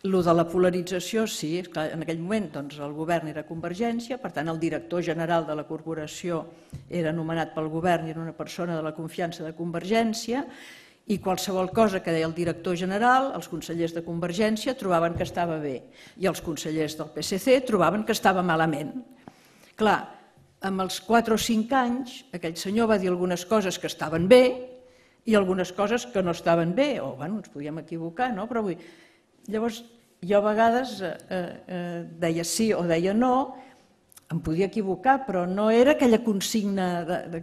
S2: Lo de la polarització, sí, clar, en aquell moment doncs, el govern era Convergència, per tant el director general de la corporació era nomenat pel govern i era una persona de la confiança de Convergència, i qualsevol cosa que deia el director general, els consellers de Convergència trobaven que estava bé i els consellers del PSC trobaven que estava malament. Clar, amb els 4 o 5 anys aquell senyor va dir algunes coses que estaven bé i algunes coses que no estaven bé, o bueno, ens podíem equivocar, no? però vull, Llavors, jo a vegades eh, eh, deia sí o deia no, em podia equivocar, però no era aquella consigna de,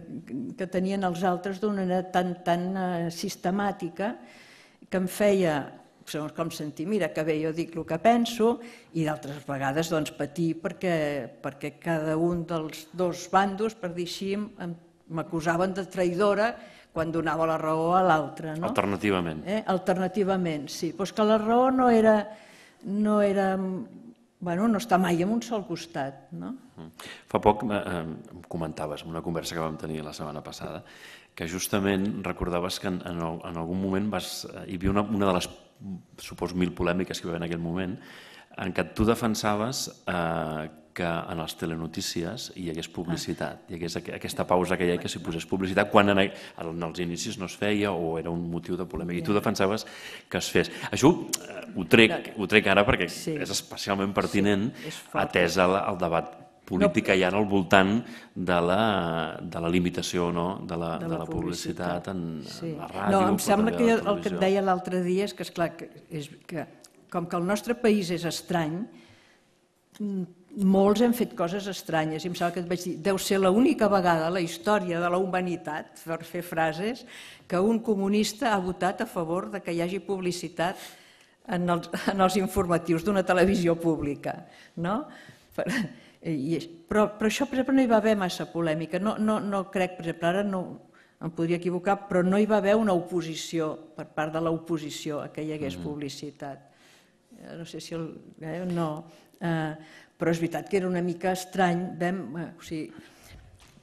S2: que tenien els altres d'una manera tan, tan eh, sistemàtica que em feia, segons com sentir, mira que bé jo dic el que penso, i d'altres vegades doncs, patir perquè, perquè cada un dels dos bandos, per dir així, m'acusaven de traïdora quan donava la raó a l'altre. No?
S1: Alternativament.
S2: Eh? Alternativament, sí. Però és que la raó no era, no era bueno, no està mai en un sol costat. No?
S1: Mm. Fa poc eh, em comentaves, en una conversa que vam tenir la setmana passada, que justament recordaves que en, en, en algun moment vas, eh, hi havia una, una de les, supos, mil polèmiques que hi va haver en aquell moment, en què tu defensaves eh, que en les telenotícies hi hagués publicitat, hi hagués aquesta pausa que hi ha que s'hi posés publicitat quan en, en els inicis no es feia o era un motiu de polèmica i tu defensaves que es fes. Això eh, ho trec, ho trec ara perquè sí. és especialment pertinent sí, atès el, el debat polític que hi ha al voltant de la, de la limitació no? de, la, de, la, de la publicitat, publicitat en, sí. en la ràdio.
S2: No, em sembla que jo, el que et deia l'altre dia és que, esclar, que, és que com que el nostre país és estrany, molts hem fet coses estranyes i em sembla que et vaig dir, deu ser l'única vegada a la història de la humanitat, per fer frases, que un comunista ha votat a favor de que hi hagi publicitat en els, en els informatius d'una televisió pública. No? Per, i, però, però això, per exemple, no hi va haver massa polèmica. No, no, no crec, per exemple, ara no, em podria equivocar, però no hi va haver una oposició per part de l'oposició a que hi hagués mm publicitat. Eh, no sé si el... Eh, no. Eh, però és veritat que era una mica estrany, vam, eh, o sigui,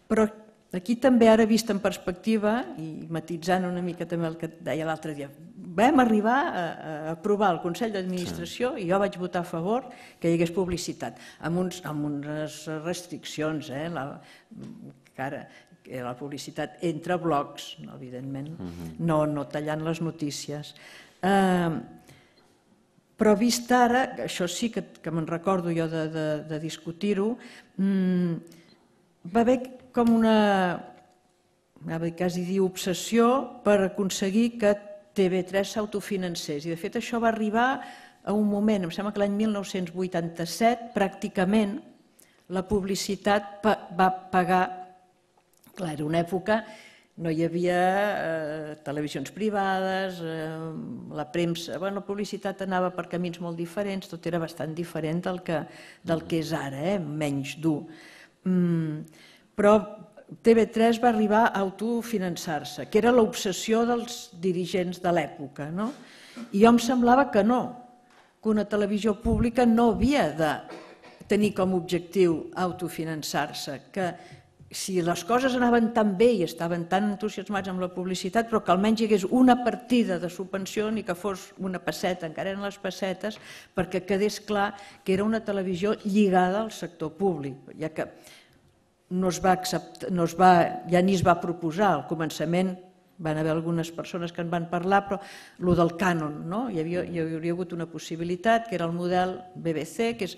S2: però aquí també ara vist en perspectiva i matitzant una mica també el que deia l'altre dia, vam arribar a, a aprovar el Consell d'Administració sí. i jo vaig votar a favor que hi hagués publicitat, amb, uns, amb unes restriccions, eh, la, que ara la publicitat entre blocs, evidentment, uh mhm. -huh. no, no tallant les notícies. Eh, però vist ara, això sí que, que me'n recordo jo de, de, de discutir-ho, mmm, va haver com una, quasi dir, obsessió per aconseguir que TV3 s'autofinancés. I de fet això va arribar a un moment, em sembla que l'any 1987, pràcticament la publicitat va pagar, clar, era una època no hi havia eh, televisions privades, eh, la premsa, bueno, la publicitat anava per camins molt diferents, tot era bastant diferent del que, del que és ara, eh, menys dur. Mm, però TV3 va arribar a autofinançar-se, que era l'obsessió dels dirigents de l'època. No? I jo em semblava que no, que una televisió pública no havia de tenir com a objectiu autofinançar-se, que si les coses anaven tan bé i estaven tan entusiasmats amb la publicitat, però que almenys hi hagués una partida de subvenció, ni que fos una passeta, encara eren les pessetes, perquè quedés clar que era una televisió lligada al sector públic, ja que no es va acceptar, no es va, ja ni es va proposar al començament van haver algunes persones que en van parlar, però el del cànon, no? hi, havia, hi hauria hagut una possibilitat, que era el model BBC, que és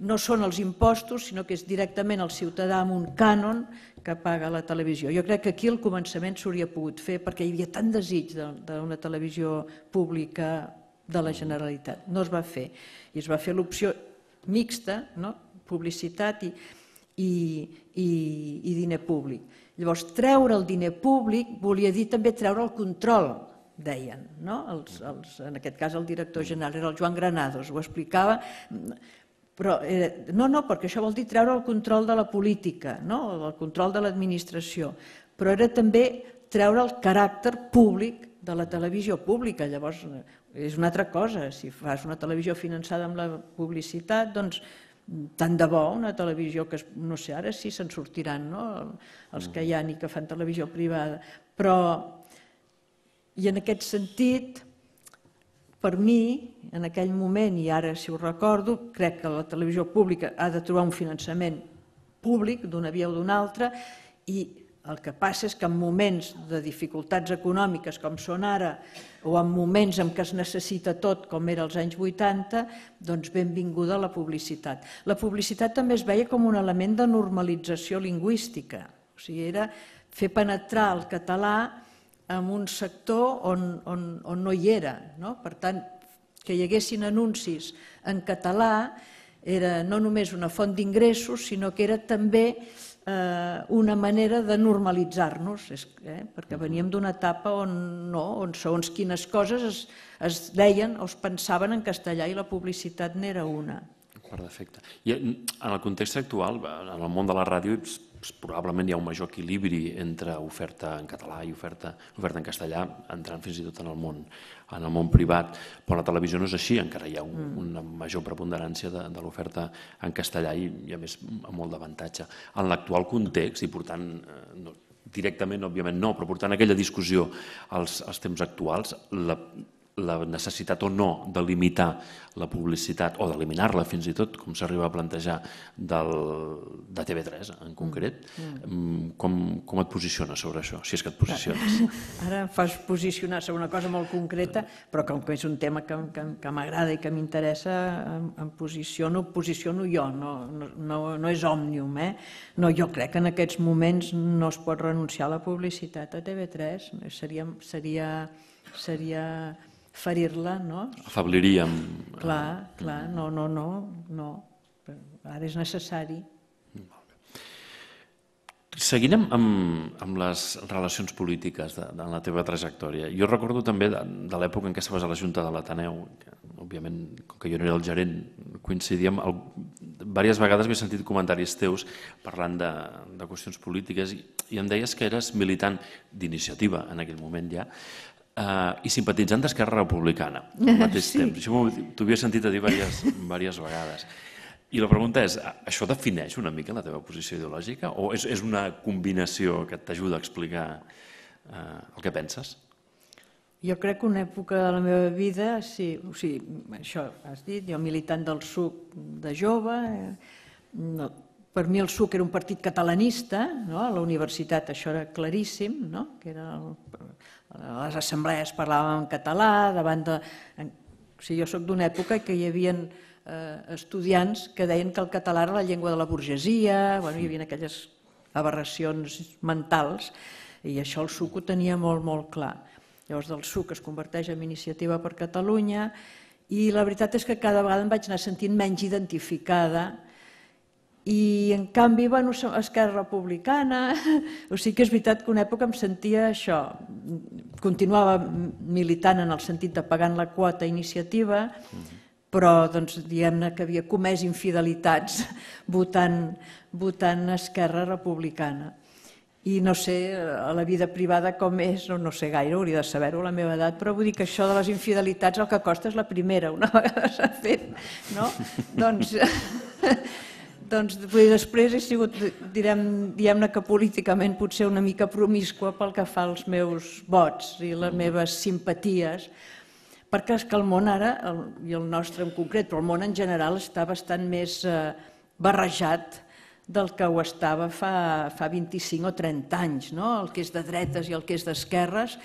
S2: no són els impostos, sinó que és directament el ciutadà amb un cànon que paga la televisió. Jo crec que aquí al començament s'hauria pogut fer perquè hi havia tant desig d'una televisió pública de la Generalitat. No es va fer. I es va fer l'opció mixta, no? publicitat i, i, i, i diner públic. Llavors, treure el diner públic volia dir també treure el control, deien. No? Els, els, en aquest cas el director general era el Joan Granados, ho explicava però, eh, no, no, perquè això vol dir treure el control de la política, no? el control de l'administració, però era també treure el caràcter públic de la televisió pública. Llavors, és una altra cosa. Si fas una televisió finançada amb la publicitat, doncs tant de bo una televisió que, no sé, ara sí se'n sortiran, no? els que hi ha i que fan televisió privada. Però, i en aquest sentit, per mi, en aquell moment, i ara si ho recordo, crec que la televisió pública ha de trobar un finançament públic d'una via o d'una altra i el que passa és que en moments de dificultats econòmiques com són ara o en moments en què es necessita tot, com era als anys 80, doncs benvinguda la publicitat. La publicitat també es veia com un element de normalització lingüística, o sigui, era fer penetrar el català en un sector on, on, on no hi era. No? Per tant, que hi haguessin anuncis en català era no només una font d'ingressos, sinó que era també eh, una manera de normalitzar-nos, eh? perquè veníem d'una etapa on no, on segons quines coses es, es deien o es pensaven en castellà i la publicitat n'era una.
S1: Per defecte. I en el context actual, en el món de la ràdio, probablement hi ha un major equilibri entre oferta en català i oferta, oferta en castellà, entrant fins i tot en el món en el món privat, però la televisió no és així, encara hi ha un, mm. una major preponderància de, de l'oferta en castellà i, i a més amb molt d'avantatge. En l'actual context, i portant eh, no, directament, òbviament no, però portant aquella discussió als, als temps actuals, la, la necessitat o no de limitar la publicitat o d'eliminar-la fins i tot, com s'arriba a plantejar del, de TV3 en concret, mm. mm. Com, com et posiciones sobre això, si és que et posiciones?
S2: Ara em fas posicionar sobre una cosa molt concreta, però com que és un tema que, que, que m'agrada i que m'interessa, em, em posiciono, posiciono jo, no, no, no, no és òmnium. Eh? No, jo crec que en aquests moments no es pot renunciar a la publicitat a TV3, seria, seria, seria ferir-la, no?
S1: Afabliríem.
S2: Clar, clar, no, no, no, no. Ara és necessari.
S1: Seguint amb, amb, amb les relacions polítiques de, de la teva trajectòria, jo recordo també de, de l'època en què estaves a la Junta de l'Ateneu, que òbviament, com que jo no era el gerent, coincidíem, el, diverses vegades m'he sentit comentaris teus parlant de, de qüestions polítiques i, i em deies que eres militant d'iniciativa en aquell moment ja, eh, i simpatitzant d'Esquerra Republicana al mateix sí. temps. Això t'ho havia sentit a dir diverses, diverses vegades. I la pregunta és, això defineix una mica la teva posició ideològica o és, és una combinació que t'ajuda a explicar eh, el que penses?
S2: Jo crec que una època de la meva vida, sí, o sigui, això has dit, jo militant del SUC de jove, eh, no, per mi el SUC era un partit catalanista, no? a la universitat això era claríssim, no? que era el, a les assemblees parlàvem en català, davant de... O sigui, jo sóc d'una època que hi havia eh, estudiants que deien que el català era la llengua de la burgesia, bueno, hi havia aquelles aberracions mentals, i això el SUC ho tenia molt, molt clar. Llavors del SUC es converteix en Iniciativa per Catalunya i la veritat és que cada vegada em vaig anar sentint menys identificada i en canvi, bueno, Esquerra Republicana, o sigui que és veritat que una època em sentia això, continuava militant en el sentit de pagant la quota iniciativa, però doncs, diguem-ne que havia comès infidelitats votant, votant Esquerra Republicana. I no sé a la vida privada com és, no, no sé gaire, hauria de saber-ho a la meva edat, però vull dir que això de les infidelitats el que costa és la primera, una vegada s'ha fet, no? doncs doncs després he sigut, direm, diguem-ne que políticament potser una mica promiscua pel que fa als meus vots i les meves simpaties, perquè és que el món ara, el, i el nostre en concret, però el món en general està bastant més eh, barrejat del que ho estava fa, fa 25 o 30 anys. No? El que és de dretes i el que és d'esquerres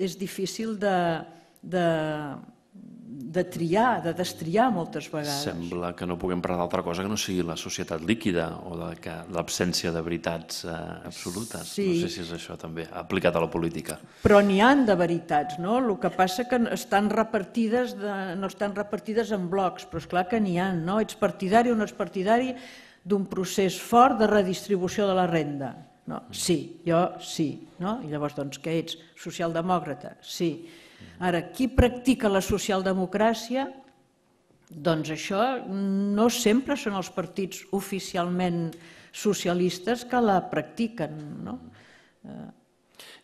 S2: és difícil de, de, de triar, de destriar moltes vegades.
S1: Sembla que no puguem parlar d'altra cosa que no sigui la societat líquida o de l'absència de veritats eh, absolutes. Sí. No sé si és això també aplicat a la política.
S2: Però n'hi han de veritats, no? El que passa que estan repartides, de, no estan repartides en blocs, però és clar que n'hi han, no? Ets partidari o no ets partidari, d'un procés fort de redistribució de la renda. No? Sí, jo sí. No? I llavors, doncs, què ets? Socialdemòcrata? Sí. Ara, qui practica la socialdemocràcia? Doncs això no sempre són els partits oficialment socialistes que la practiquen. No?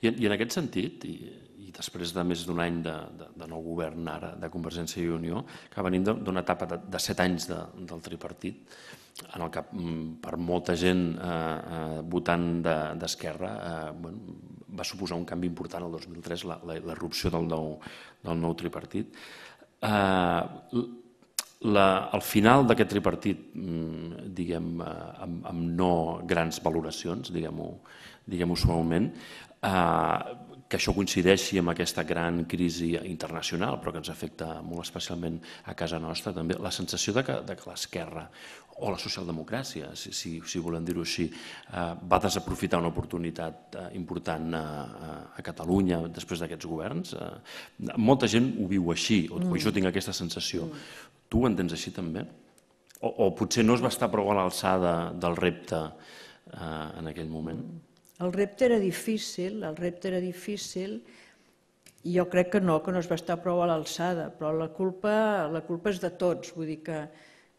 S1: I, I en aquest sentit, i, i després de més d'un any de, de, de nou govern ara de Convergència i Unió, que venim d'una etapa de, de set anys de, del tripartit, en el que mm, per molta gent eh, eh, votant d'esquerra de, eh, bueno, va suposar un canvi important el 2003, la, la, l'erupció del, nou, del nou tripartit. Eh, la, al final d'aquest tripartit, mm, diguem, eh, amb, amb no grans valoracions, diguem-ho diguem suaument, eh, que això coincideixi amb aquesta gran crisi internacional, però que ens afecta molt especialment a casa nostra, també la sensació de que, de que l'esquerra o la socialdemocràcia, si, si, si volem dir-ho així, eh, va desaprofitar una oportunitat eh, important a, a Catalunya després d'aquests governs. Eh, molta gent ho viu així, o, mm. o jo tinc aquesta sensació. Mm. Tu ho entens així també? O, o potser no es va estar prou a l'alçada del repte eh, en aquell moment?
S2: El repte era difícil, el repte era difícil, i jo crec que no, que no es va estar prou a l'alçada, però la culpa, la culpa és de tots, vull dir que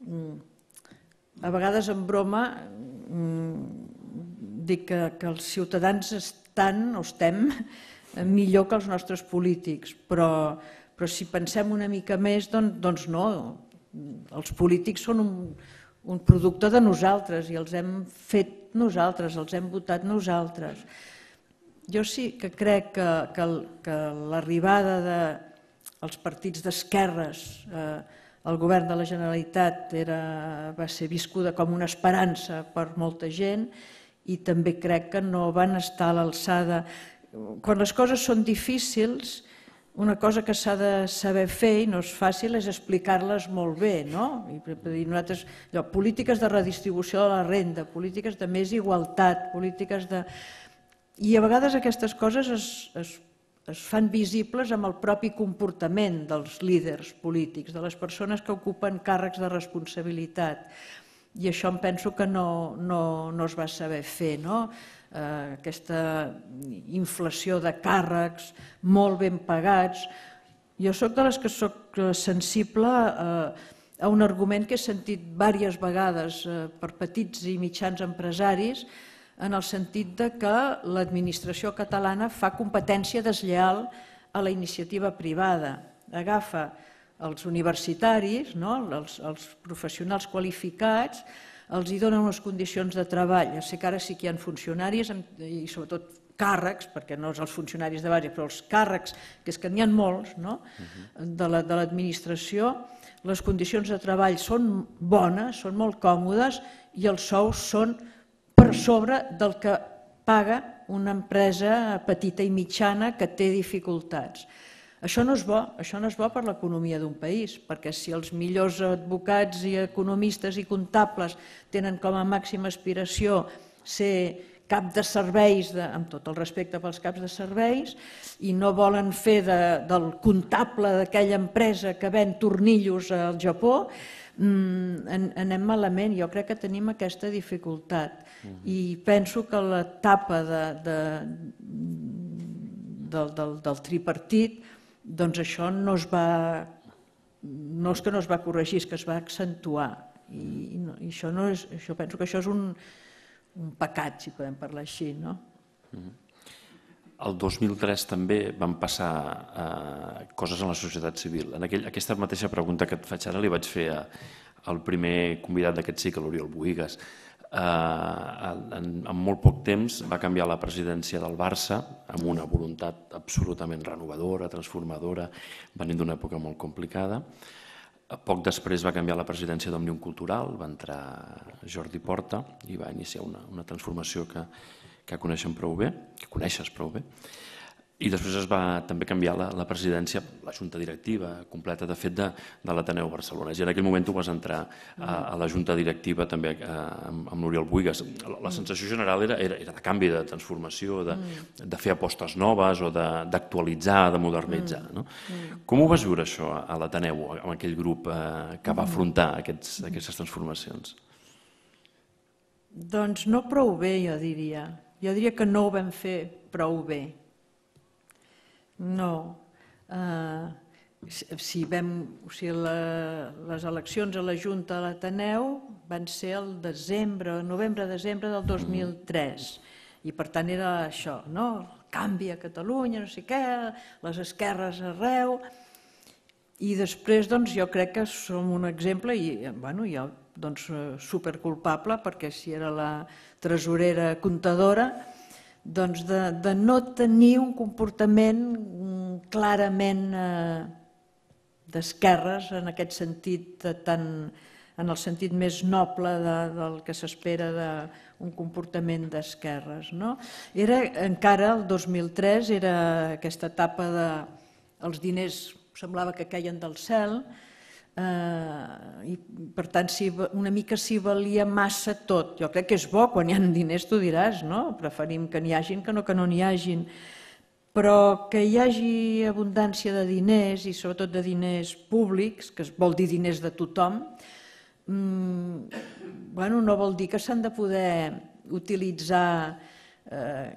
S2: mm, a vegades en broma mm, dic que, que els ciutadans estan o estem millor que els nostres polítics, però, però si pensem una mica més, doncs, doncs no. Els polítics són un, un producte de nosaltres i els hem fet nosaltres, els hem votat nosaltres. Jo sí que crec que, que, que l'arribada dels partits d'esquerres eh, el govern de la Generalitat era, va ser viscuda com una esperança per molta gent i també crec que no van estar a l'alçada. Quan les coses són difícils, una cosa que s'ha de saber fer i no és fàcil és explicar-les molt bé, no? I dir, nosaltres, allò, polítiques de redistribució de la renda, polítiques de més igualtat, polítiques de... I a vegades aquestes coses es, es es fan visibles amb el propi comportament dels líders polítics, de les persones que ocupen càrrecs de responsabilitat. I això em penso que no, no, no es va saber fer. No? Eh, aquesta inflació de càrrecs molt ben pagats. Jo sóc de les que sóc sensible eh, a un argument que he sentit diverses vegades eh, per petits i mitjans empresaris, en el sentit de que l'administració catalana fa competència desleal a la iniciativa privada. Agafa els universitaris, no? els, els professionals qualificats, els hi donen unes condicions de treball. Ja sé que ara sí que hi ha funcionaris i sobretot càrrecs, perquè no els funcionaris de base, però els càrrecs, que és que n'hi ha molts, no? de l'administració, la, les condicions de treball són bones, són molt còmodes i els sous són per sobre del que paga una empresa petita i mitjana que té dificultats. Això no és bo, això no és bo per l'economia d'un país, perquè si els millors advocats i economistes i comptables tenen com a màxima aspiració ser cap de serveis, de, amb tot el respecte pels caps de serveis, i no volen fer de, del comptable d'aquella empresa que ven tornillos al Japó, mm, anem malament. Jo crec que tenim aquesta dificultat. I penso que l'etapa de, de, del, del, del tripartit, doncs això no es va, no és que no es va corregir, és que es va accentuar. I, no, i això, no és, això penso que això és un, un pecat, si podem parlar així. No?
S1: El 2003 també van passar eh, coses en la societat civil. En aquell, aquesta mateixa pregunta que et faig ara li vaig fer a, el primer convidat d'aquest cicle, l'Oriol Boigues, eh, en, en molt poc temps va canviar la presidència del Barça amb una voluntat absolutament renovadora, transformadora, venint d'una època molt complicada. Poc després va canviar la presidència d'Òmnium Cultural, va entrar Jordi Porta i va iniciar una, una transformació que, que coneixen prou bé, que coneixes prou bé. I després es va també canviar la, la presidència, la junta directiva completa, de fet, de, de l'Ateneu Barcelona. I en aquell moment tu vas entrar a, a la junta directiva també a, eh, amb, amb l'Oriol Buigas. La, la sensació general era, era, era de canvi, de transformació, de, de fer apostes noves o d'actualitzar, de, de modernitzar. No? Com ho vas viure això a l'Ateneu, amb aquell grup eh, que va afrontar aquests, aquestes transformacions?
S2: Doncs no prou bé, jo diria. Jo diria que no ho vam fer prou bé no. Uh, si vam, o sigui, la, les eleccions a la Junta a l'Ateneu van ser el desembre, novembre-desembre del 2003 i per tant era això, no? canvi a Catalunya, no sé què, les esquerres arreu i després doncs, jo crec que som un exemple i bueno, jo doncs, superculpable perquè si era la tresorera comptadora doncs de, de no tenir un comportament mm, clarament eh, d'esquerres en aquest sentit de tan, en el sentit més noble de, del que s'espera d'un comportament d'esquerres. No? Era encara el 2003, era aquesta etapa de els diners semblava que caien del cel, eh, i per tant si, una mica s'hi valia massa tot. Jo crec que és bo, quan hi ha diners tu diràs, no? preferim que n'hi hagin que no que no n'hi hagin, però que hi hagi abundància de diners i sobretot de diners públics, que vol dir diners de tothom, mmm, bueno, no vol dir que s'han de poder utilitzar eh,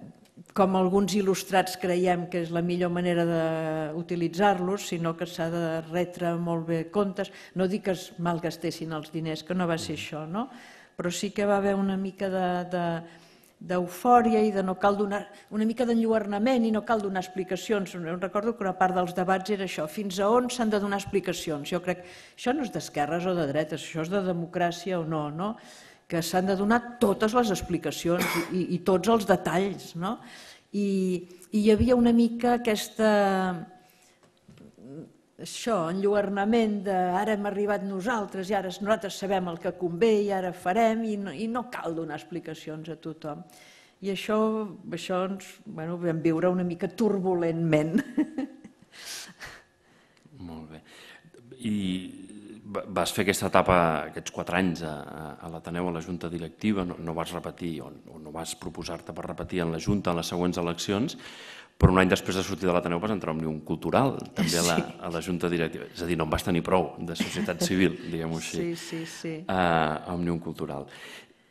S2: com alguns il·lustrats creiem que és la millor manera d'utilitzar-los, sinó que s'ha de retre molt bé comptes. No dic que es malgastessin els diners, que no va ser això, no? però sí que va haver una mica de, de, d'eufòria i de no cal donar, una mica d'enlluernament i no cal donar explicacions. Recordo que una part dels debats era això, fins a on s'han de donar explicacions. Jo crec això no és d'esquerres o de dretes, això és de democràcia o no, no? Que s'han de donar totes les explicacions i, i tots els detalls. No? I, I hi havia una mica aquesta això, enlluernament de ara hem arribat nosaltres i ara nosaltres sabem el que convé i ara farem i no, i no cal donar explicacions a tothom. I això, això ens, bueno, vam viure una mica turbulentment.
S1: Molt bé. I vas fer aquesta etapa, aquests quatre anys a, a l'Ateneu, a la Junta Directiva, no, no vas repetir o, o no vas proposar-te per repetir en la Junta en les següents eleccions, però un any després de sortir de l'Ateneu vas entrar a Òmnium Cultural, també a la, a la Junta Directiva. És a dir, no en vas tenir prou de societat civil, diguem-ho així,
S2: sí, sí, sí.
S1: a Òmnium Cultural.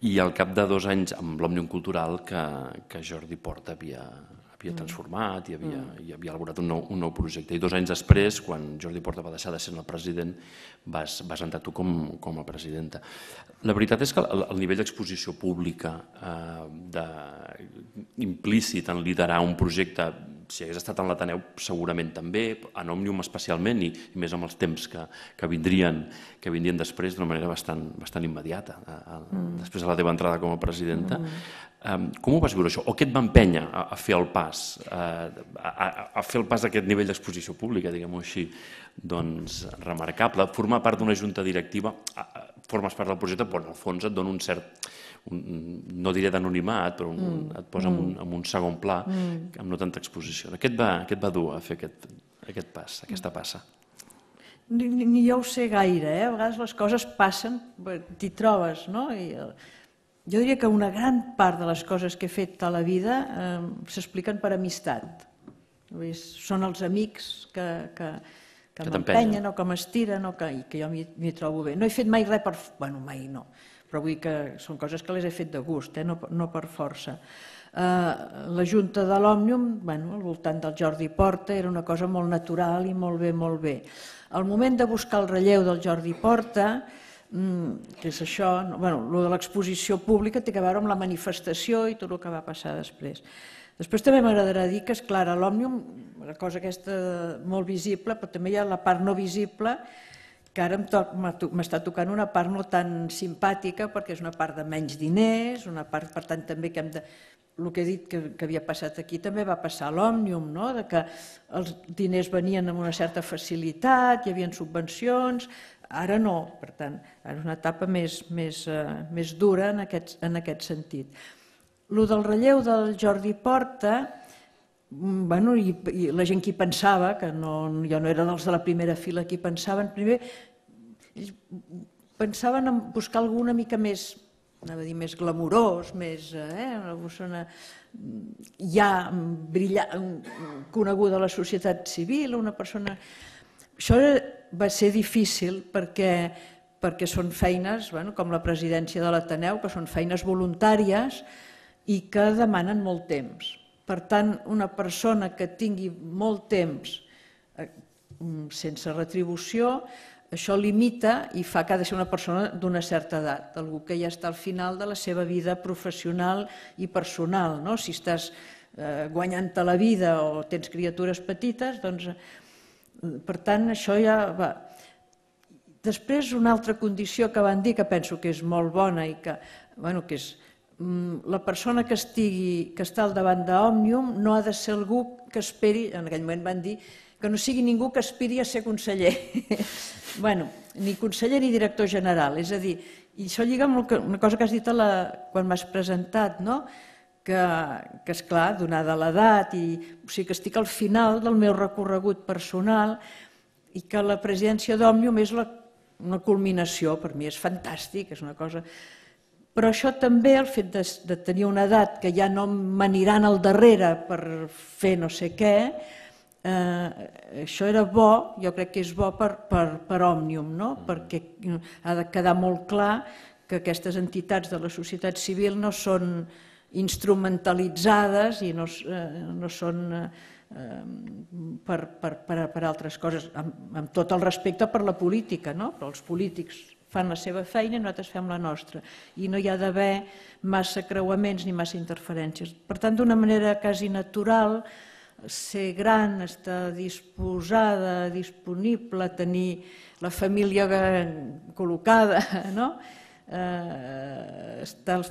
S1: I al cap de dos anys amb l'Òmnium Cultural que, que Jordi Porta havia, havia transformat i havia, mm. i havia elaborat un nou, un nou projecte. I dos anys després, quan Jordi Porta va deixar de ser el president, vas, vas entrar tu com, com a presidenta. La veritat és que el, el nivell d'exposició pública eh, de, implícit en liderar un projecte si hagués estat en l'Ateneu segurament també, en Òmnium especialment i, i més amb els temps que, que, vindrien, que vindrien després d'una manera bastant, bastant immediata, a, a, mm. després de la teva entrada com a presidenta. Mm. Um, com ho vas viure això? O què et va empènyer a, a fer el pas, a, a, a fer el pas d'aquest nivell d'exposició pública, diguem-ho així, doncs remarcable, formar part d'una junta directiva, formes part del projecte, però en el fons et dona un cert un, no diré d'anonimat, però un, mm. et posa mm. en, un, en un segon pla, mm. amb no tanta exposició. Què et va, què et va dur a fer aquest, aquest pas, aquesta passa?
S2: Ni, ni jo ho sé gaire, eh? a vegades les coses passen, t'hi trobes, no? I, eh, jo diria que una gran part de les coses que he fet a la vida eh, s'expliquen per amistat. Són els amics que, que, que, que m'empenyen o que m'estiren o que, i que jo m'hi trobo bé. No he fet mai res per... Bueno, mai no però vull que són coses que les he fet de gust, eh? no, no per força. Uh, la Junta de l'Òmnium, bueno, al voltant del Jordi Porta, era una cosa molt natural i molt bé, molt bé. Al moment de buscar el relleu del Jordi Porta, mm, que és això, bueno, lo de l'exposició pública té a veure amb la manifestació i tot el que va passar després. Després també m'agradarà dir que, és clar, l'Òmnium, la cosa aquesta molt visible, però també hi ha la part no visible, que ara m'està tocant una part no tan simpàtica perquè és una part de menys diners, una part, per tant, també que hem de... El que he dit que, que havia passat aquí també va passar a l'Òmnium, no? de que els diners venien amb una certa facilitat, hi havia subvencions, ara no, per tant, ara és una etapa més, més, uh, més dura en aquest, en aquest sentit. Lo del relleu del Jordi Porta, mm, bueno, i, i la gent que hi pensava, que no, jo no era dels de la primera fila qui pensaven, primer pensaven en buscar algú una mica més, anava a dir, més glamurós, més, eh, una persona ja brillant, coneguda a la societat civil, una persona... Això va ser difícil perquè, perquè són feines, bueno, com la presidència de l'Ateneu, que són feines voluntàries i que demanen molt temps. Per tant, una persona que tingui molt temps eh, sense retribució això limita i fa que ha de ser una persona d'una certa edat, algú que ja està al final de la seva vida professional i personal. No? Si estàs eh, guanyant-te la vida o tens criatures petites, doncs, per tant, això ja va. Després, una altra condició que van dir, que penso que és molt bona i que, bueno, que és mm, la persona que, estigui, que està al davant d'Òmnium no ha de ser algú que esperi, en aquell moment van dir, que no sigui ningú que aspiri a ser conseller. bueno, ni conseller ni director general. És a dir, i això lliga amb una cosa que has dit a la, quan m'has presentat, no? Que, que és clar, donada l'edat, i, o sigui que estic al final del meu recorregut personal i que la presidència d'Òmnium és la, una culminació, per mi és fantàstic, és una cosa... Però això també, el fet de, de tenir una edat que ja no m'aniran al darrere per fer no sé què, eh, això era bo, jo crec que és bo per, per, per Òmnium, no? Mm. perquè ha de quedar molt clar que aquestes entitats de la societat civil no són instrumentalitzades i no, eh, no són eh, per, per, per, per altres coses, amb, amb tot el respecte per la política, no? però els polítics fan la seva feina i nosaltres fem la nostra. I no hi ha d'haver massa creuaments ni massa interferències. Per tant, d'una manera quasi natural, ser gran, estar disposada, disponible, tenir la família col·locada, no? Eh, estar,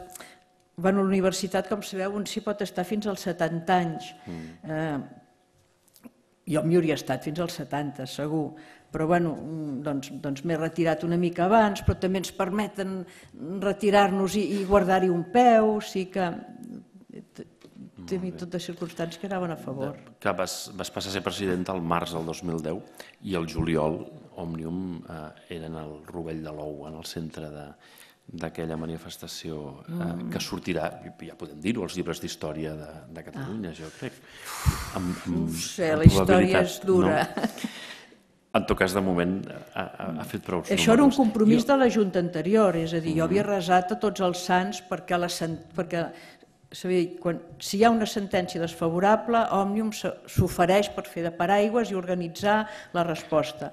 S2: bueno, a la universitat, com sabeu, un s'hi pot estar fins als 70 anys. Mm. Eh, jo m'hi hauria estat fins als 70, segur, però bueno, doncs, doncs m'he retirat una mica abans, però també ens permeten retirar-nos i, i guardar-hi un peu, o sigui que tenir tot de circumstàncies que anaven a favor.
S1: Que vas, vas passar a ser president al març del 2010 i el juliol Òmnium eh, eren el rovell de l'ou en el centre de, d'aquella manifestació eh, mm. que sortirà, ja podem dir-ho, als llibres d'història de, de Catalunya, ah. jo crec.
S2: Amb, amb, no sé, amb la història és dura. No?
S1: En tot cas, de moment, ha, ha fet prou
S2: Això era un compromís jo... de la Junta anterior, és a dir, jo havia mm. resat a tots els sants perquè, la, perquè saber, quan, si hi ha una sentència desfavorable, Òmnium s'ofereix per fer de paraigües i organitzar la resposta.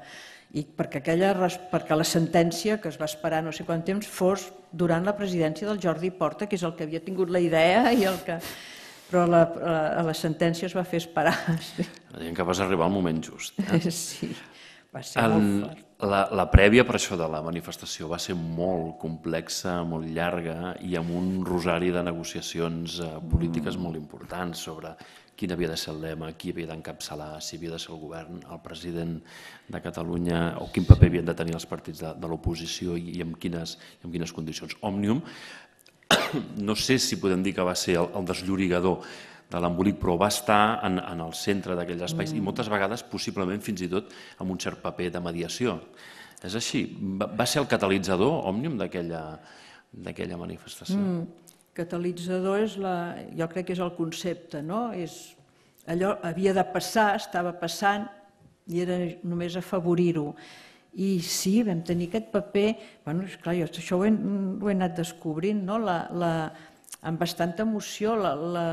S2: I perquè, aquella, perquè la sentència, que es va esperar no sé quant temps, fos durant la presidència del Jordi Porta, que és el que havia tingut la idea i el que... Però la, la, la sentència es va fer esperar.
S1: Sí. Dient que vas arribar al moment just. Eh?
S2: Sí, va ser en, molt fort.
S1: La, la prèvia per això de la manifestació va ser molt complexa, molt llarga i amb un rosari de negociacions eh, polítiques molt importants sobre quin havia de ser el lema, qui havia d'encapçalar, si havia de ser el govern, el president de Catalunya o quin paper havien de tenir els partits de, de l'oposició i, i, amb quines, amb quines condicions. Òmnium, no sé si podem dir que va ser el, el desllorigador de l'embolic, però va estar en, en el centre d'aquells espais mm. i moltes vegades possiblement fins i tot amb un cert paper de mediació. És així, va, va ser el catalitzador òmnium d'aquella manifestació. Mm.
S2: Catalitzador és la, jo crec que és el concepte, no? És, allò havia de passar, estava passant i era només afavorir-ho. I sí, vam tenir aquest paper, bueno, esclar, jo això ho he, ho he anat descobrint, no? la, la, amb bastanta emoció, la, la,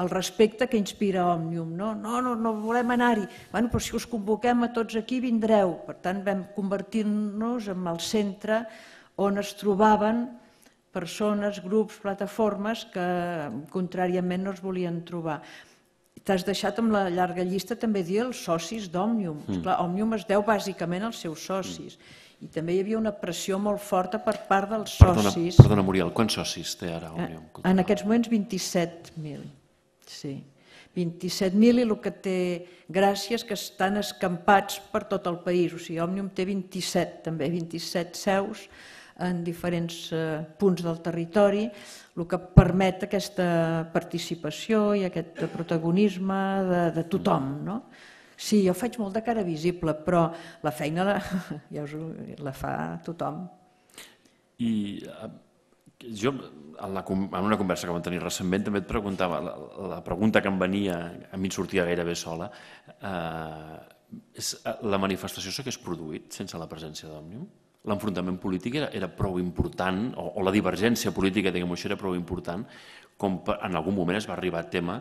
S2: el respecte que inspira Òmnium. No, no, no, no volem anar-hi. Bueno, però si us convoquem a tots aquí vindreu. Per tant, vam convertir-nos en el centre on es trobaven persones, grups, plataformes que contràriament no es volien trobar. T'has deixat amb la llarga llista també dir els socis d'Òmnium. Mm. Clar, Òmnium es deu bàsicament als seus socis. Mm. I també hi havia una pressió molt forta per part dels socis.
S1: Perdona, perdona Muriel, quants socis té ara Òmnium?
S2: Eh, en aquests moments 27.000, sí. 27.000 i el que té gràcies que estan escampats per tot el país. O sigui, Òmnium té 27, també 27 seus en diferents eh, punts del territori, el que permet aquesta participació i aquest protagonisme de, de tothom. No? Sí, jo faig molt de cara visible, però la feina la, ja us, la fa tothom.
S1: I eh, jo, en, la, en una conversa que vam tenir recentment, també et preguntava, la, la pregunta que em venia, a mi em sortia gairebé sola, eh, és, eh, la manifestació s'hagués produït sense la presència d'Òmnium? L'enfrontament polític era, era prou important, o, o la divergència política, diguem-ho així, era prou important, com per, en algun moment es va arribar a tema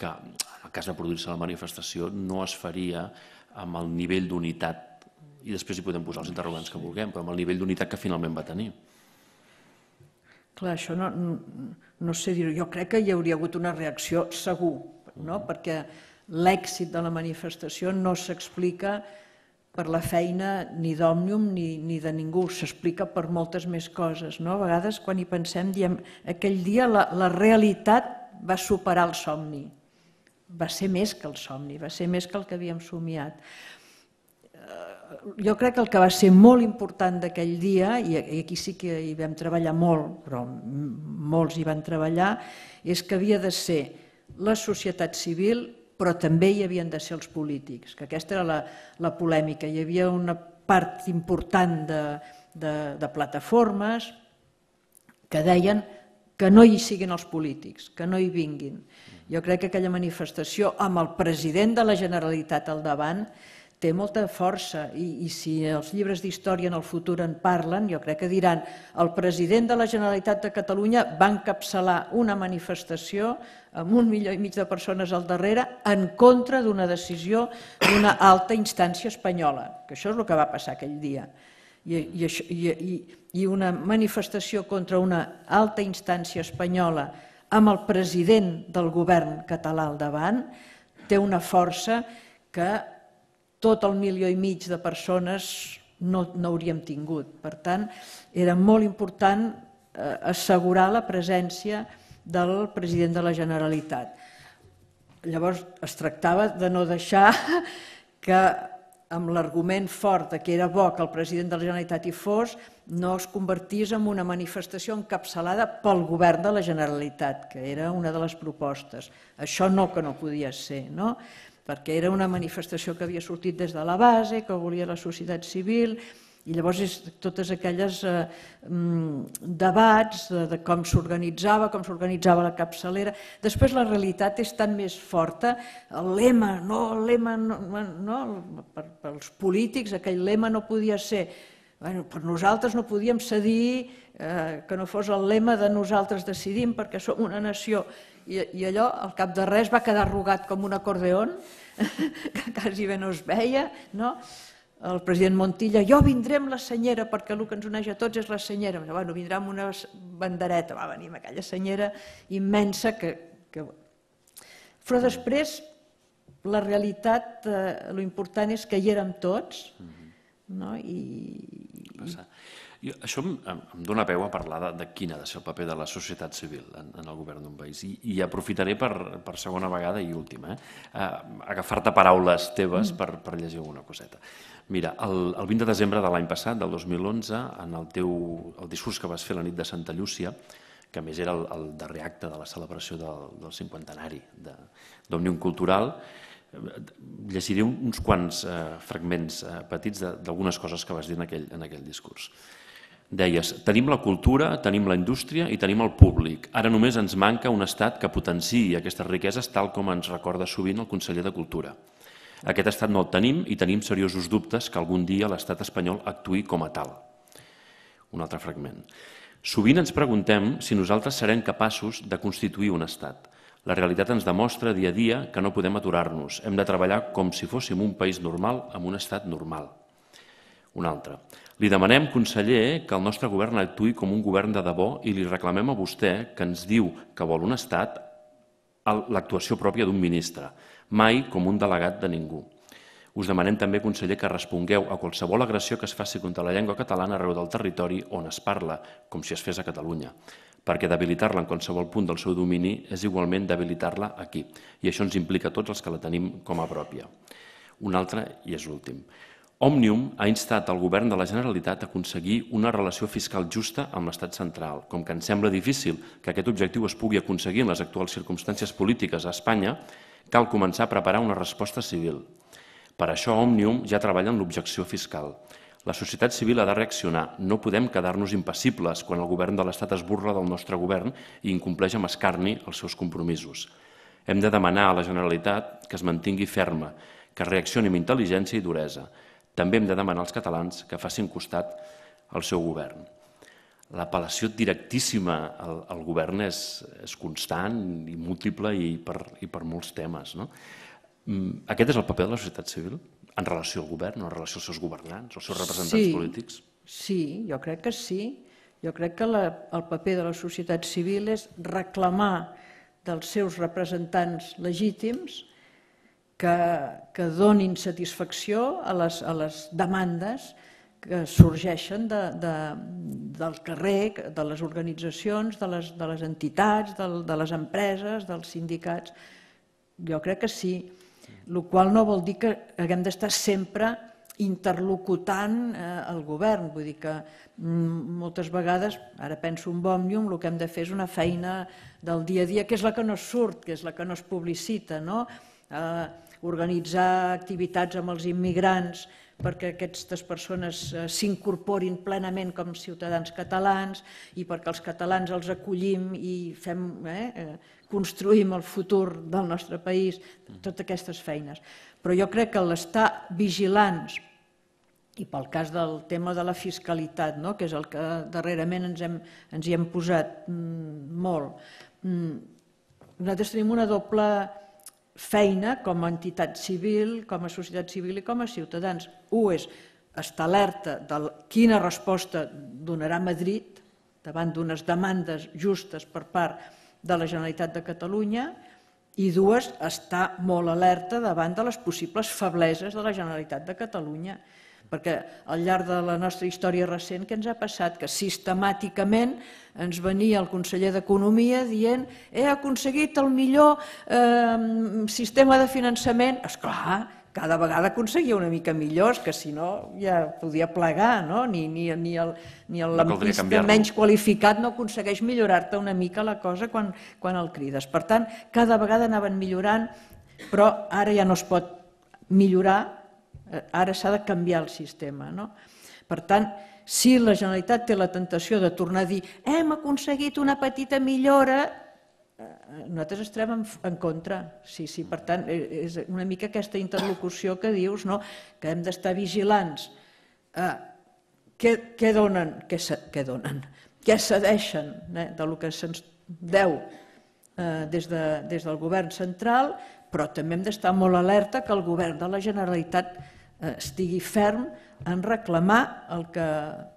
S1: que en el cas de produir-se la manifestació no es faria amb el nivell d'unitat, i després hi podem posar els interrogants que vulguem, però amb el nivell d'unitat que finalment va tenir.
S2: Clar, això no, no, no sé dir-ho. Jo crec que hi hauria hagut una reacció segur, no? perquè l'èxit de la manifestació no s'explica per la feina ni d'Òmnium ni, ni de ningú, s'explica per moltes més coses. No? A vegades, quan hi pensem, diem, aquell dia la, la realitat va superar el somni va ser més que el somni, va ser més que el que havíem somiat. Eh, jo crec que el que va ser molt important d'aquell dia, i aquí sí que hi vam treballar molt, però molts hi van treballar, és que havia de ser la societat civil, però també hi havien de ser els polítics, que aquesta era la, la polèmica. Hi havia una part important de, de, de plataformes que deien que no hi siguin els polítics, que no hi vinguin. Jo crec que aquella manifestació amb el president de la Generalitat al davant té molta força i, i si els llibres d'història en el futur en parlen, jo crec que diran el president de la Generalitat de Catalunya va encapçalar una manifestació amb un milió i mig de persones al darrere en contra d'una decisió d'una alta instància espanyola, que això és el que va passar aquell dia. I, i, i, i una manifestació contra una alta instància espanyola amb el president del govern català al davant té una força que tot el milió i mig de persones no, no hauríem tingut. Per tant, era molt important eh, assegurar la presència del president de la Generalitat. Llavors, es tractava de no deixar que amb l'argument fort de que era bo que el president de la Generalitat hi fos, no es convertís en una manifestació encapçalada pel govern de la Generalitat, que era una de les propostes. Això no que no podia ser, no? Perquè era una manifestació que havia sortit des de la base, que volia la societat civil, i llavors és totes aquelles eh, mm, debats de, com s'organitzava, com s'organitzava la capçalera. Després la realitat és tan més forta. El lema, no, el lema, no, no, per, pels polítics aquell lema no podia ser Bueno, per nosaltres no podíem cedir eh, que no fos el lema de nosaltres decidim perquè som una nació. I, i allò, al cap de res, va quedar arrugat com un acordeon, que quasi bé no es veia, no? el president Montilla, jo vindré amb la senyera perquè el que ens uneix a tots és la senyera. Bueno, vindrà amb una bandereta, va venir amb aquella senyera immensa que... que... Però després, la realitat, eh, lo important és que hi érem tots, no? I...
S1: Passa. I això em, em dóna peu a parlar de, de quin ha de ser el paper de la societat civil en, en el govern d'un país. I, I aprofitaré per, per segona vegada i última, eh, agafar-te paraules teves mm. per, per llegir alguna coseta. Mira, el, el 20 de desembre de l'any passat, del 2011, en el teu el discurs que vas fer la nit de Santa Llúcia, que més era el, el darrer acte de la celebració del, del cinquantenari d'Òmnium Cultural, llegiré uns quants eh, fragments eh, petits d'algunes coses que vas dir en aquell, en aquell discurs. Deies, tenim la cultura, tenim la indústria i tenim el públic. Ara només ens manca un estat que potenciï aquestes riqueses tal com ens recorda sovint el conseller de Cultura. Aquest estat no el tenim i tenim seriosos dubtes que algun dia l'estat espanyol actuï com a tal. Un altre fragment. Sovint ens preguntem si nosaltres serem capaços de constituir un estat. La realitat ens demostra dia a dia que no podem aturar-nos. Hem de treballar com si fóssim un país normal amb un estat normal. Un altre. Li demanem, conseller, que el nostre govern actuï com un govern de debò i li reclamem a vostè que ens diu que vol un estat l'actuació pròpia d'un ministre, mai com un delegat de ningú. Us demanem també, conseller, que respongueu a qualsevol agressió que es faci contra la llengua catalana arreu del territori on es parla, com si es fes a Catalunya, perquè debilitar-la en qualsevol punt del seu domini és igualment debilitar-la aquí, i això ens implica tots els que la tenim com a pròpia. Un altre, i és l'últim. Òmnium ha instat el govern de la Generalitat a aconseguir una relació fiscal justa amb l'estat central. Com que ens sembla difícil que aquest objectiu es pugui aconseguir en les actuals circumstàncies polítiques a Espanya, cal començar a preparar una resposta civil. Per això Òmnium ja treballa en l'objecció fiscal. La societat civil ha de reaccionar. No podem quedar-nos impassibles quan el govern de l'Estat es burla del nostre govern i incompleix amb escarni els seus compromisos. Hem de demanar a la Generalitat que es mantingui ferma, que reaccioni amb intel·ligència i duresa. També hem de demanar als catalans que facin costat al seu govern. L'apel·lació directíssima al, al govern és, és constant i múltiple i per, i per molts temes. No? Mm, aquest és el paper de la societat civil en relació al govern, en relació als seus governants, als seus representants
S2: sí,
S1: polítics?
S2: Sí, jo crec que sí. Jo crec que la, el paper de la societat civil és reclamar dels seus representants legítims que, que donin satisfacció a les, a les demandes que sorgeixen de, de, del carrer, de les organitzacions, de les, de les entitats, de, de les empreses, dels sindicats. Jo crec que sí el qual no vol dir que haguem d'estar sempre interlocutant eh, el govern. Vull dir que mm, moltes vegades, ara penso en Òmnium, el que hem de fer és una feina del dia a dia, que és la que no surt, que és la que no es publicita, no? Eh, organitzar activitats amb els immigrants perquè aquestes persones eh, s'incorporin plenament com ciutadans catalans i perquè els catalans els acollim i fem, eh, eh construïm el futur del nostre país, totes aquestes feines. Però jo crec que l'estar vigilants, i pel cas del tema de la fiscalitat, no? que és el que darrerament ens, hem, ens hi hem posat mm, molt, mm, nosaltres tenim una doble feina com a entitat civil, com a societat civil i com a ciutadans. Un és estar alerta de quina resposta donarà Madrid davant d'unes demandes justes per part de la Generalitat de Catalunya i dues, està molt alerta davant de les possibles febleses de la Generalitat de Catalunya perquè al llarg de la nostra història recent que ens ha passat que sistemàticament ens venia el conseller d'Economia dient he aconseguit el millor eh, sistema de finançament. És clar, cada vegada aconseguia una mica millors, que si no ja podia plegar, no? ni, ni, ni el, ni el
S1: no
S2: menys qualificat no aconsegueix millorar-te una mica la cosa quan, quan el crides. Per tant, cada vegada anaven millorant, però ara ja no es pot millorar, ara s'ha de canviar el sistema. No? Per tant, si la Generalitat té la tentació de tornar a dir hem aconseguit una petita millora, Eh, nosaltres estem en, en contra. Sí, sí, per tant, eh, és una mica aquesta interlocució que dius, no? que hem d'estar vigilants. Eh, què, què donen? Què, què donen? Què cedeixen eh, de lo que se'ns deu eh, des, de, des del govern central, però també hem d'estar molt alerta que el govern de la Generalitat eh, estigui ferm en reclamar el que,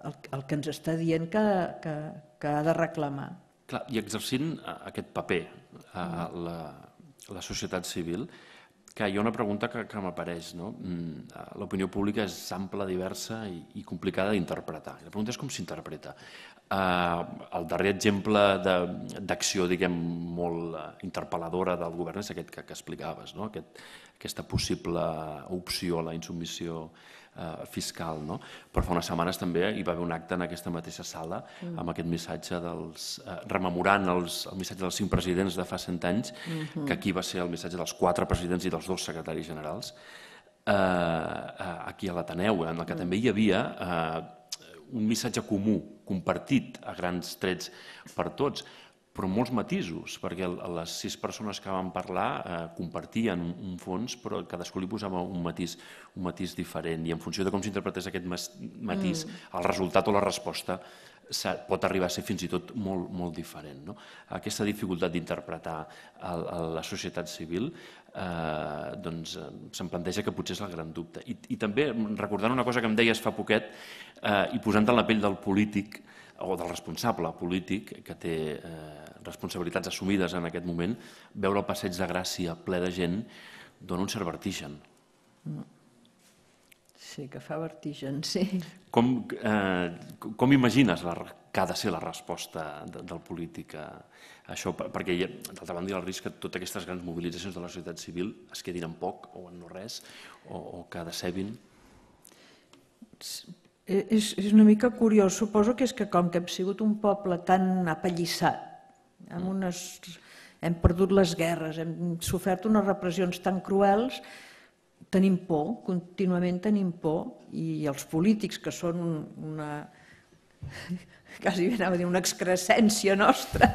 S2: el, el que ens està dient que, que, que ha de reclamar.
S1: Clar, I exercint eh, aquest paper a la, la societat civil, que hi ha una pregunta que, que m'apareix. No? Mm, eh, l'opinió pública és ampla, diversa i, i complicada d'interpretar. La pregunta és com s'interpreta. Uh, el darrer exemple d'acció, diguem, molt interpel·ladora del govern és aquest que, que explicaves, no? aquest, aquesta possible opció a la insubmissió eh, fiscal. No? Però fa unes setmanes també hi va haver un acte en aquesta mateixa sala mm. amb aquest missatge dels, eh, rememorant els, el missatge dels cinc presidents de fa cent anys, mm -hmm. que aquí va ser el missatge dels quatre presidents i dels dos secretaris generals, eh, eh, aquí a l'Ateneu, en el que mm. també hi havia eh, un missatge comú, compartit a grans trets per tots, però molts matisos, perquè les sis persones que van parlar eh, compartien un fons, però cadascú li posava un matís, un matís diferent, i en funció de com s'interpretés aquest matís, mm. el resultat o la resposta pot arribar a ser fins i tot molt, molt diferent. No? Aquesta dificultat d'interpretar la societat civil eh, doncs, se'm planteja que potser és el gran dubte. I, I també recordant una cosa que em deies fa poquet eh, i posant en la pell del polític, o del responsable polític que té eh, responsabilitats assumides en aquest moment, veure el passeig de Gràcia ple de gent dona un cert vertigen.
S2: Sí, que fa vertigen, sí.
S1: Com, eh, com imagines la, que ha de ser la resposta de, del polític a això? Perquè, d'altra banda, hi ha el risc que totes aquestes grans mobilitzacions de la societat civil es quedin en poc o en no res, o, o que decebin.
S2: És, és una mica curiós. Suposo que és que com que hem sigut un poble tan apallissat, amb unes, hem perdut les guerres, hem sofert unes repressions tan cruels, tenim por, contínuament tenim por, i els polítics, que són una, quasi bé anava a dir, una excrescència nostra,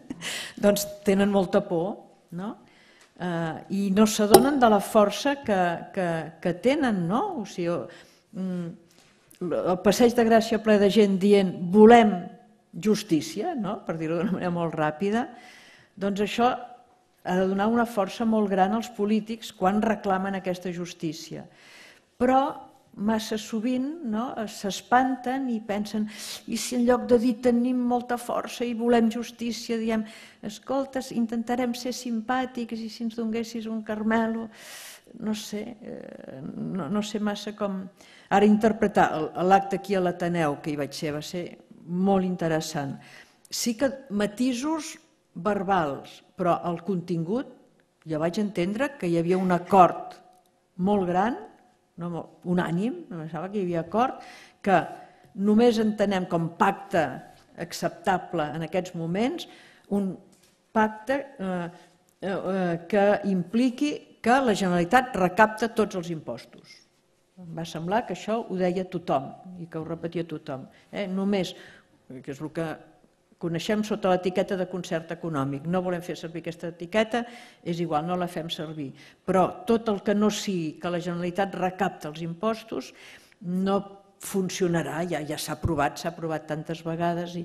S2: doncs tenen molta por, no? Uh, I no s'adonen de la força que, que, que tenen, no? O sigui, mm, el passeig de Gràcia ple de gent dient volem justícia, no? per dir-ho d'una manera molt ràpida, doncs això ha de donar una força molt gran als polítics quan reclamen aquesta justícia. Però massa sovint no, s'espanten i pensen i si en lloc de dir tenim molta força i volem justícia, diem escolta, intentarem ser simpàtics i si ens donguessis un carmelo, no sé, eh, no, no sé massa com... Ara interpretar l'acte aquí a l'Ateneu, que hi vaig ser, va ser molt interessant. Sí que matisos verbals, però el contingut, ja vaig entendre que hi havia un acord molt gran, no, unànim, no pensava que hi havia acord, que només entenem com pacte acceptable en aquests moments un pacte eh, eh, que impliqui que la Generalitat recapta tots els impostos. Em va semblar que això ho deia tothom i que ho repetia tothom. Eh? Només, que és el que coneixem sota l'etiqueta de concert econòmic. No volem fer servir aquesta etiqueta, és igual, no la fem servir. Però tot el que no sigui que la Generalitat recapta els impostos no funcionarà, ja ja s'ha aprovat, s'ha aprovat tantes vegades. I...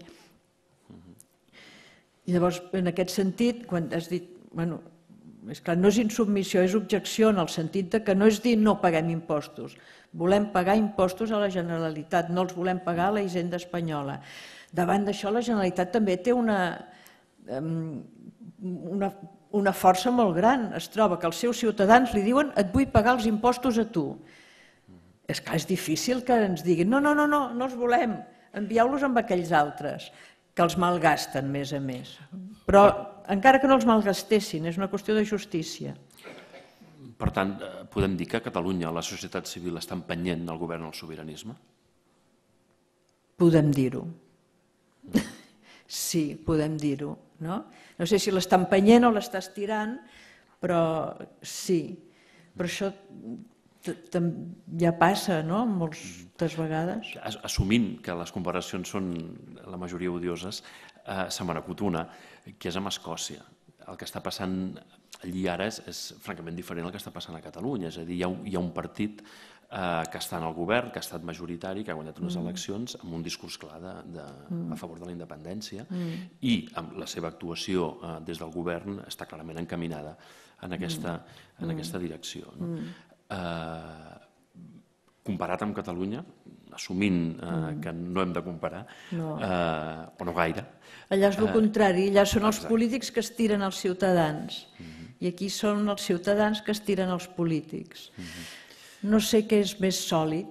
S2: I llavors, en aquest sentit, quan has dit, bueno, és clar, no és insubmissió, és objecció en el sentit de que no és dir no paguem impostos. Volem pagar impostos a la Generalitat, no els volem pagar a la hisenda espanyola. Davant d'això, la Generalitat també té una, una, una força molt gran. Es troba que els seus ciutadans li diuen et vull pagar els impostos a tu. És clar, és difícil que ens diguin no, no, no, no, no els volem, envieu-los amb aquells altres, que els malgasten més a més. Però encara que no els malgastessin, és una qüestió de justícia.
S1: Per tant, eh, podem dir que a Catalunya la societat civil està empenyent el govern al sobiranisme?
S2: Podem dir-ho. Sí, podem dir-ho. No? no sé si l'està empenyent o l'està estirant, però sí. Però això ja passa, no?, moltes vegades.
S1: Assumint que les comparacions són la majoria odioses, eh, se me n'acut una, que és amb Escòcia. El que està passant allí ara és, és francament diferent del que està passant a Catalunya. És a dir, hi ha un, hi ha un partit eh, que està en el govern, que ha estat majoritari, que ha guanyat unes mm. eleccions amb un discurs clar de, de, mm. a favor de la independència mm. i amb la seva actuació eh, des del govern està clarament encaminada en aquesta, mm. en aquesta direcció. No? Mm. Eh, comparat amb Catalunya, assumint eh, mm. que no hem de comparar, no. Eh, o no gaire.
S2: Allà és el eh, contrari, allà són els exacte. polítics que estiren els ciutadans, mm -hmm. i aquí són els ciutadans que estiren els polítics. Mm -hmm. No sé què és més sòlid,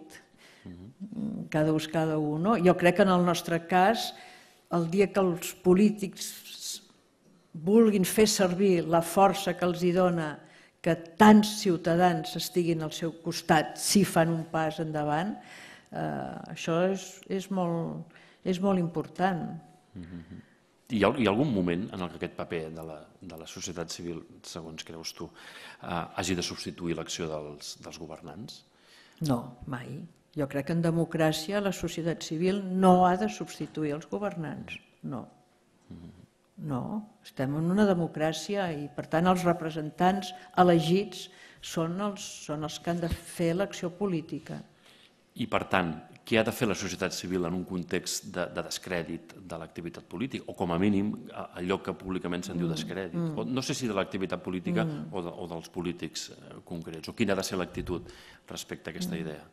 S2: cada ús cada un. No? Jo crec que en el nostre cas, el dia que els polítics vulguin fer servir la força que els hi dona que tants ciutadans estiguin al seu costat si fan un pas endavant, eh, això és, és, molt, és molt important. Mm
S1: -hmm. Hi ha, hi ha algun moment en el que aquest paper de la, de la societat civil, segons creus tu, eh, hagi de substituir l'acció dels, dels governants?
S2: No, mai. Jo crec que en democràcia la societat civil no ha de substituir els governants. No. No, estem en una democràcia i per tant els representants elegits són els, són els que han de fer l'acció política.
S1: I per tant, què ha de fer la societat civil en un context de, de descrèdit de l'activitat política, o com a mínim allò que públicament se'n diu mm, descrèdit. Mm. O, no sé si de l'activitat política mm. o, de, o dels polítics eh, concrets, o quina ha de ser l'actitud respecte a aquesta mm. idea.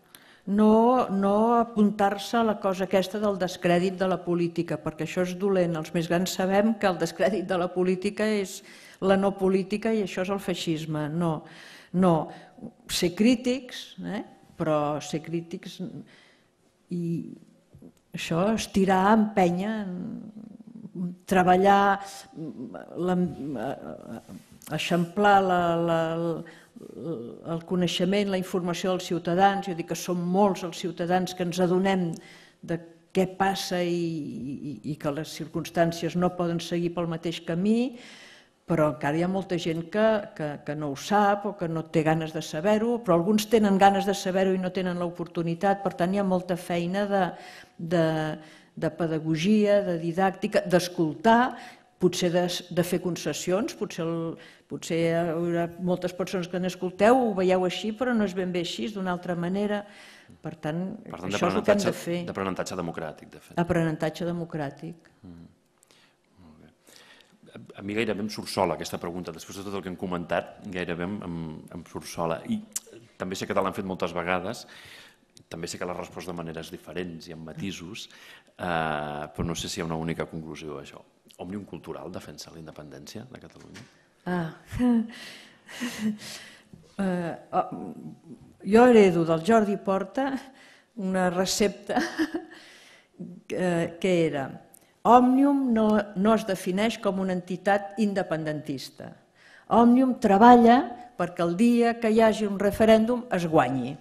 S2: no, no apuntar-se a la cosa aquesta del descrèdit de la política, perquè això és dolent. Els més grans sabem que el descrèdit de la política és la no política i això és el feixisme. No, no. Ser crítics, eh? Però ser crítics i això, estirar, empènyer, treballar, la, eixamplar la, la, el coneixement, la informació dels ciutadans, jo dic que som molts els ciutadans que ens adonem de què passa i, i, i que les circumstàncies no poden seguir pel mateix camí, però encara hi ha molta gent que, que, que no ho sap o que no té ganes de saber-ho, però alguns tenen ganes de saber-ho i no tenen l'oportunitat, per tant hi ha molta feina de, de, de pedagogia, de didàctica, d'escoltar, potser de, de fer concessions, potser, el, potser hi haurà moltes persones que n'escolteu, ho veieu així, però no és ben bé així, és d'una altra manera. Per tant,
S1: per tant
S2: això és el que hem de fer.
S1: D'aprenentatge democràtic, de fet.
S2: Aprenentatge democràtic. Mm
S1: a mi gairebé em surt sola aquesta pregunta, després de tot el que hem comentat, gairebé em, em, em surt sola. I també sé que te l'han fet moltes vegades, també sé que l'has respost de maneres diferents i amb matisos, eh, però no sé si hi ha una única conclusió a això. Òmnium Cultural defensa la independència de Catalunya?
S2: Ah, uh, jo heredo del Jordi Porta una recepta que, que era Òmnium no, no es defineix com una entitat independentista. Òmnium treballa perquè el dia que hi hagi un referèndum es guanyi.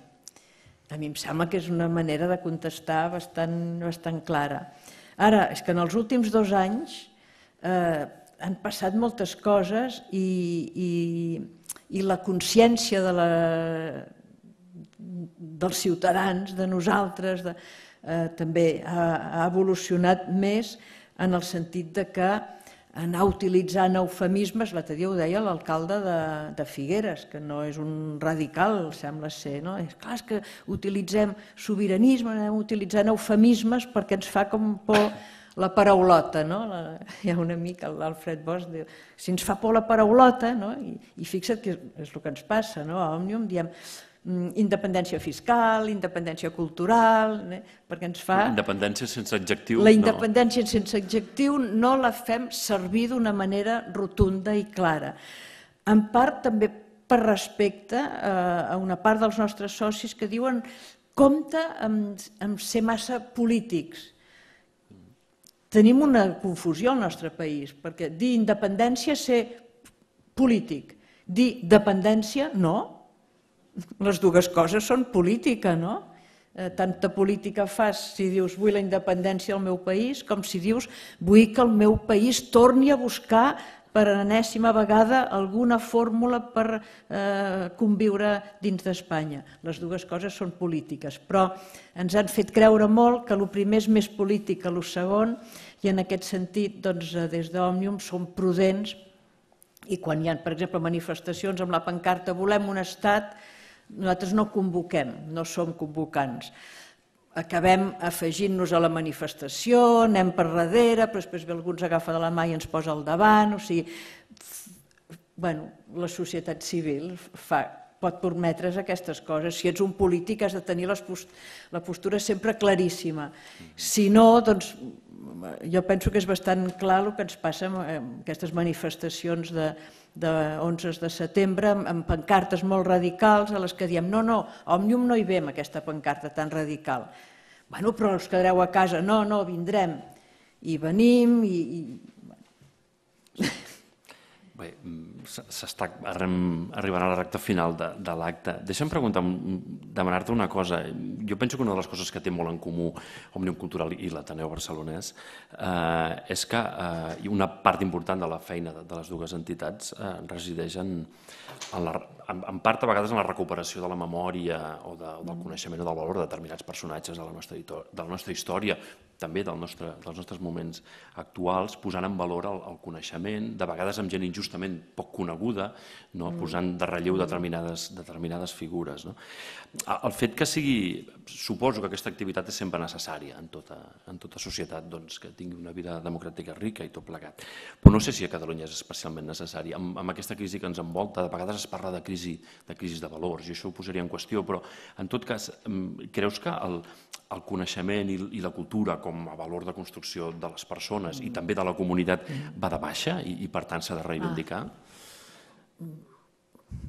S2: A mi em sembla que és una manera de contestar bastant, bastant clara. Ara, és que en els últims dos anys eh, han passat moltes coses i, i, i la consciència de la, dels ciutadans, de nosaltres, de, eh, també ha, ha evolucionat més en el sentit de que anar utilitzant eufemismes, l'altre dia ho deia l'alcalde de, de Figueres, que no és un radical, sembla ser, no? És clar, és que utilitzem sobiranisme, anem utilitzant eufemismes perquè ens fa com por la paraulota, no? La, hi ha un amic, l'Alfred Bosch, diu, si ens fa por la paraulota, no? I, i fixa't que és, és el que ens passa, no? A Òmnium diem, independència fiscal, independència cultural, eh? perquè ens fa...
S1: Independència sense adjectiu...
S2: La independència no. sense adjectiu no la fem servir d'una manera rotunda i clara. En part també per respecte eh, a una part dels nostres socis que diuen compte amb, amb ser massa polítics. Tenim una confusió al nostre país, perquè dir independència és ser polític, dir dependència no, les dues coses són política, no? Eh, tanta política fas si dius vull la independència del meu país com si dius vull que el meu país torni a buscar per enèsima vegada alguna fórmula per eh, conviure dins d'Espanya. Les dues coses són polítiques, però ens han fet creure molt que el primer és més polític que el segon i en aquest sentit doncs, eh, des d'Òmnium som prudents i quan hi ha, per exemple, manifestacions amb la pancarta volem un estat nosaltres no convoquem, no som convocants. Acabem afegint-nos a la manifestació, anem per darrere, però després ve algú ens agafa de la mà i ens posa al davant, o sigui, bueno, la societat civil fa, pot permetre's aquestes coses. Si ets un polític has de tenir post la postura sempre claríssima. Si no, doncs jo penso que és bastant clar el que ens passa amb aquestes manifestacions de, de 11 de setembre amb, pancartes molt radicals a les que diem no, no, Òmnium no hi ve amb aquesta pancarta tan radical. Bueno, però els quedareu a casa. No, no, vindrem. I venim i... i...
S1: Bé, s'està arribant a la recta final de, de l'acte. Deixa'm preguntar, demanar-te una cosa. Jo penso que una de les coses que té molt en comú Òmnium Cultural i l'Ateneu Barcelonès eh, és que eh, una part important de la feina de, de les dues entitats eh, resideix en, en, la, en, en part a vegades en la recuperació de la memòria o, de, o del coneixement o del valor de determinats personatges de la nostra, de la nostra història, també del nostre, dels nostres moments actuals, posant en valor el, el coneixement, de vegades amb gent injustament poc coneguda, no? Mm. posant de relleu determinades, determinades figures. No? el fet que sigui, suposo que aquesta activitat és sempre necessària en tota, en tota societat doncs, que tingui una vida democràtica rica i tot plegat. Però no sé si a Catalunya és especialment necessari. Amb, amb aquesta crisi que ens envolta, de vegades es parla de crisi de, crisi de valors i això ho posaria en qüestió, però en tot cas, creus que el, el coneixement i, i la cultura com a valor de construcció de les persones i també de la comunitat va de baixa i, i per tant s'ha de reivindicar?
S2: Ah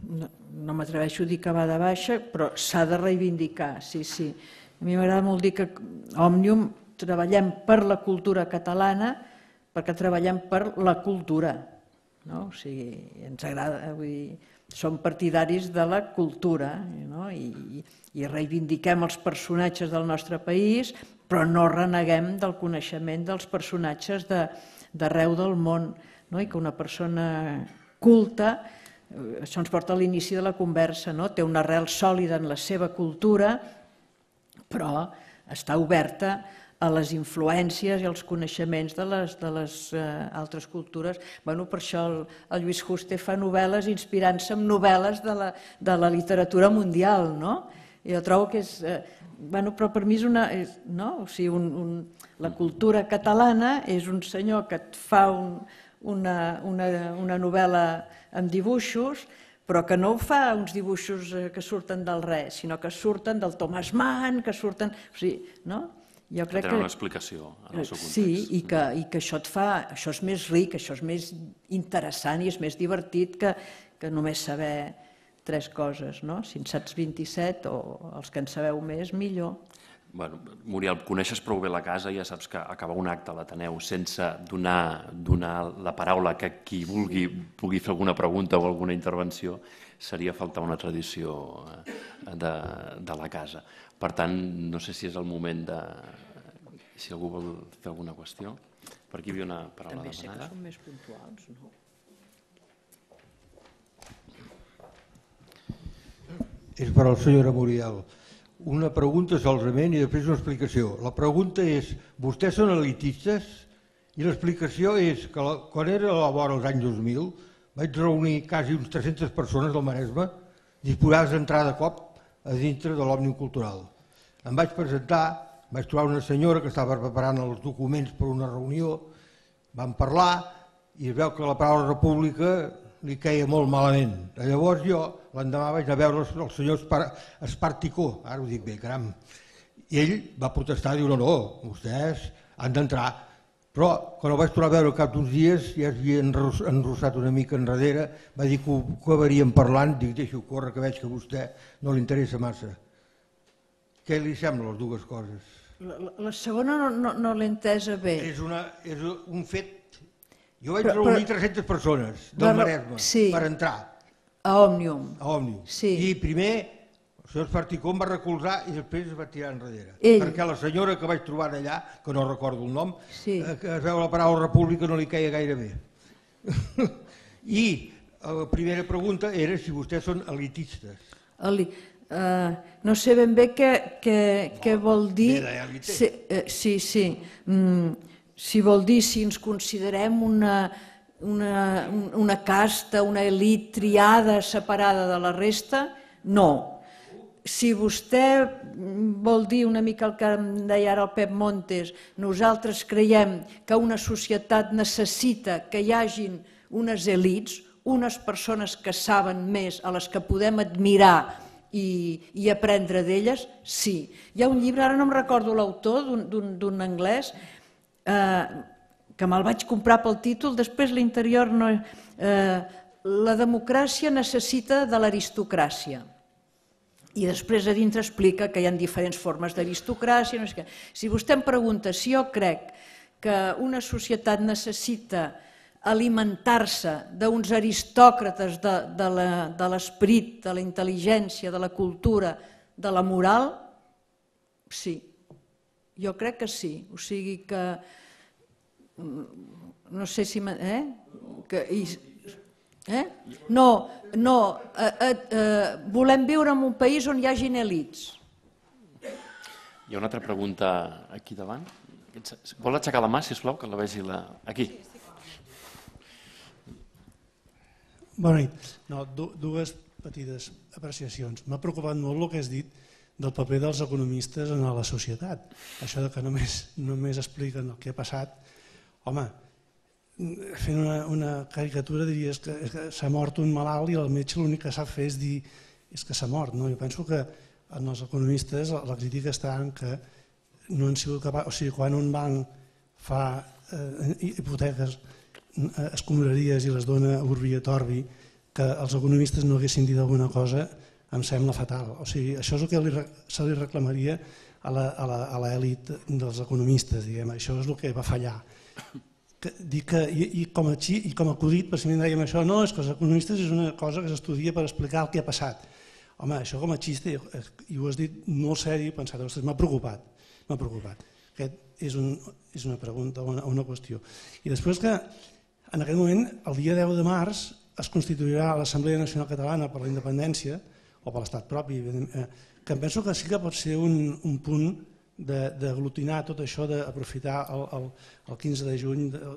S2: no, no m'atreveixo a dir que va de baixa, però s'ha de reivindicar, sí, sí. A mi m'agrada molt dir que Òmnium treballem per la cultura catalana perquè treballem per la cultura. No? O sigui, ens agrada, vull dir, som partidaris de la cultura no? I, i reivindiquem els personatges del nostre país, però no reneguem del coneixement dels personatges d'arreu de, del món no? i que una persona culta Eh, això ens porta a l'inici de la conversa, no? té una arrel sòlida en la seva cultura, però està oberta a les influències i als coneixements de les, de les uh, altres cultures. Bueno, per això el, el Lluís Juste fa novel·les inspirant-se en novel·les de la, de la literatura mundial, no? Jo trobo que és... Uh, bueno, però per mi és una... És, no? o sigui, un, un, la cultura catalana és un senyor que et fa un, una, una, una novel·la amb dibuixos, però que no fa uns dibuixos eh, que surten del res, sinó que surten del Thomas Mann, que surten... O sigui, no?
S1: Jo crec que... una explicació en el seu context.
S2: Sí, i que, i que això et fa... Això és més ric, això és més interessant i és més divertit que, que només saber tres coses, no? Si en saps 27 o els que en sabeu més, millor
S1: bueno, Muriel, coneixes prou bé la casa, ja saps que acabar un acte a l'Ateneu sense donar, donar la paraula que qui vulgui pugui fer alguna pregunta o alguna intervenció seria faltar una tradició eh, de, de la casa. Per tant, no sé si és el moment de... si algú vol fer alguna qüestió. Per aquí hi havia una paraula
S2: També
S1: demanada.
S2: També sé que són més puntuals, no?
S3: És per al senyora Muriel una pregunta solament i després una explicació. La pregunta és, vostès són elitistes? I l'explicació és que la, quan era a la vora als anys 2000 vaig reunir quasi uns 300 persones del Maresme disposades a entrar de cop a dintre de l'Òmnium Cultural. Em vaig presentar, vaig trobar una senyora que estava preparant els documents per una reunió, vam parlar i es veu que la paraula república li queia molt malament. Llavors jo l'endemà vaig a veure el senyor Esparticó, ara ho dic bé, caram, i ell va protestar, diu, no, no, vostès han d'entrar. Però quan el vaig tornar a veure cap d'uns dies ja es havia enrossat una mica enrere, va dir que ho acabaríem parlant, dic, deixo córrer que veig que a vostè no li interessa massa. Què li sembla les dues coses?
S2: La, la segona no, no, no l'he entesa bé.
S3: És, una, és un fet jo vaig però, reunir però, 300 persones del però, Maresme sí, per entrar.
S2: A Òmnium.
S3: A Òmnium.
S2: Sí.
S3: I primer el senyor Esparticó em va recolzar i després es va tirar enrere.
S2: Ell.
S3: Perquè la senyora que vaig trobar allà, que no recordo el nom,
S2: sí.
S3: eh, que es veu la paraula república no li caia gaire bé. I eh, la primera pregunta era si vostès són elitistes.
S2: Ali, uh, no sé ben bé què, què, què vol dir... Sí, uh, sí, sí. Mm, si vol dir si ens considerem una, una, una casta, una elit triada, separada de la resta, no. Si vostè vol dir una mica el que em deia ara el Pep Montes, nosaltres creiem que una societat necessita que hi hagin unes elits, unes persones que saben més, a les que podem admirar i, i aprendre d'elles, sí. Hi ha un llibre, ara no em recordo l'autor, d'un anglès, eh, que me'l vaig comprar pel títol, després l'interior no... Eh, la democràcia necessita de l'aristocràcia. I després a dintre explica que hi ha diferents formes d'aristocràcia. No sé què. Si vostè em pregunta si jo crec que una societat necessita alimentar-se d'uns aristòcrates de, de l'esperit, de, la intel·ligència, de la cultura, de la moral, sí, jo crec que sí, o sigui que no sé si... Eh? Que, i, eh? No, no, eh, eh, eh, volem viure en un país on hi hagin elits.
S1: Hi ha una altra pregunta aquí davant. Vol aixecar la mà, si plau, que la vegi la... aquí.
S4: Bona nit. No, dues petites apreciacions. M'ha preocupat molt el que has dit del paper dels economistes en la societat. Això de que només, només expliquen el que ha passat. Home, fent una, una caricatura diries que, s'ha mort un malalt i el metge l'únic que sap fer és dir és que s'ha mort. No? Jo penso que en els economistes la crítica està en que no han sigut capaços, o sigui, quan un banc fa eh, hipoteques eh, escombraries i les dona Urbi a Torbi, que els economistes no haguessin dit alguna cosa em sembla fatal. O sigui, això és el que li, se li reclamaria a l'èlit dels economistes, diguem. això és el que va fallar que, dir que, i, i, com a, i com a acudit, precisament dèiem això, no, és que els economistes és una cosa que s'estudia per explicar el que ha passat. Home, això com a xiste, i ho has dit molt seri, he pensat, ostres, m'ha preocupat, m'ha preocupat. Aquest és, un, és una pregunta, una, una qüestió. I després que, en aquest moment, el dia 10 de març, es constituirà l'Assemblea Nacional Catalana per la Independència, o per l'estat propi, eh, que penso que sí que pot ser un, un punt d'aglutinar tot això, d'aprofitar el, el, el 15 de juny, de,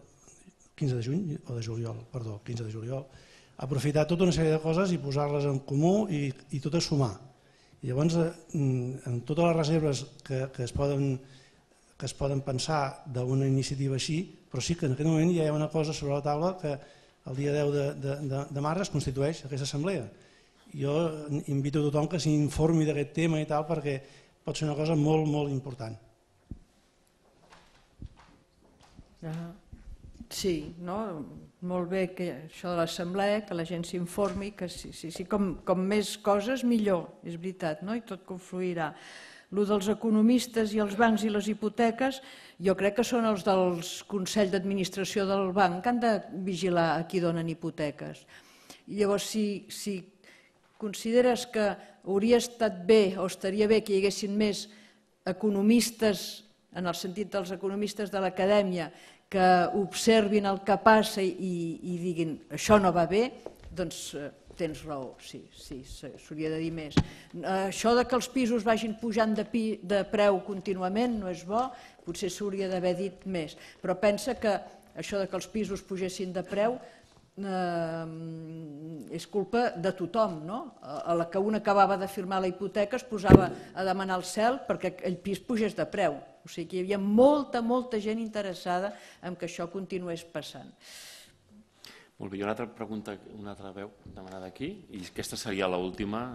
S4: 15 de juny o de juliol, perdó, 15 de juliol, aprofitar tota una sèrie de coses i posar-les en comú i, i tot a sumar. I llavors, eh, en totes les reserves que, que, es, poden, que es poden pensar d'una iniciativa així, però sí que en aquest moment ja hi ha una cosa sobre la taula que el dia 10 de, de, de, de març es constitueix aquesta assemblea. Jo invito tothom que s'informi d'aquest tema i tal perquè pot ser una cosa molt, molt important.
S2: Sí, no? molt bé que això de l'assemblea, que la gent s'informi, que sí, sí, sí, com, com més coses millor, és veritat, no? i tot confluirà. Lo dels economistes i els bancs i les hipoteques, jo crec que són els dels Consell d'Administració del banc que han de vigilar a qui donen hipoteques. Llavors, si, si consideres que hauria estat bé o estaria bé que hi haguessin més economistes, en el sentit dels economistes de l'acadèmia, que observin el que passa i, i diguin això no va bé, doncs eh, tens raó, sí, sí, s'hauria de dir més. Això de que els pisos vagin pujant de, pi, de preu contínuament no és bo, potser s'hauria d'haver dit més, però pensa que això de que els pisos pugessin de preu eh, és culpa de tothom, no? A la que un acabava de firmar la hipoteca es posava a demanar el cel perquè el pis pugés de preu. O sigui que hi havia molta, molta gent interessada en que això continués passant.
S1: Molt bé, hi ha una altra pregunta, una altra veu demanada aquí, i aquesta seria l'última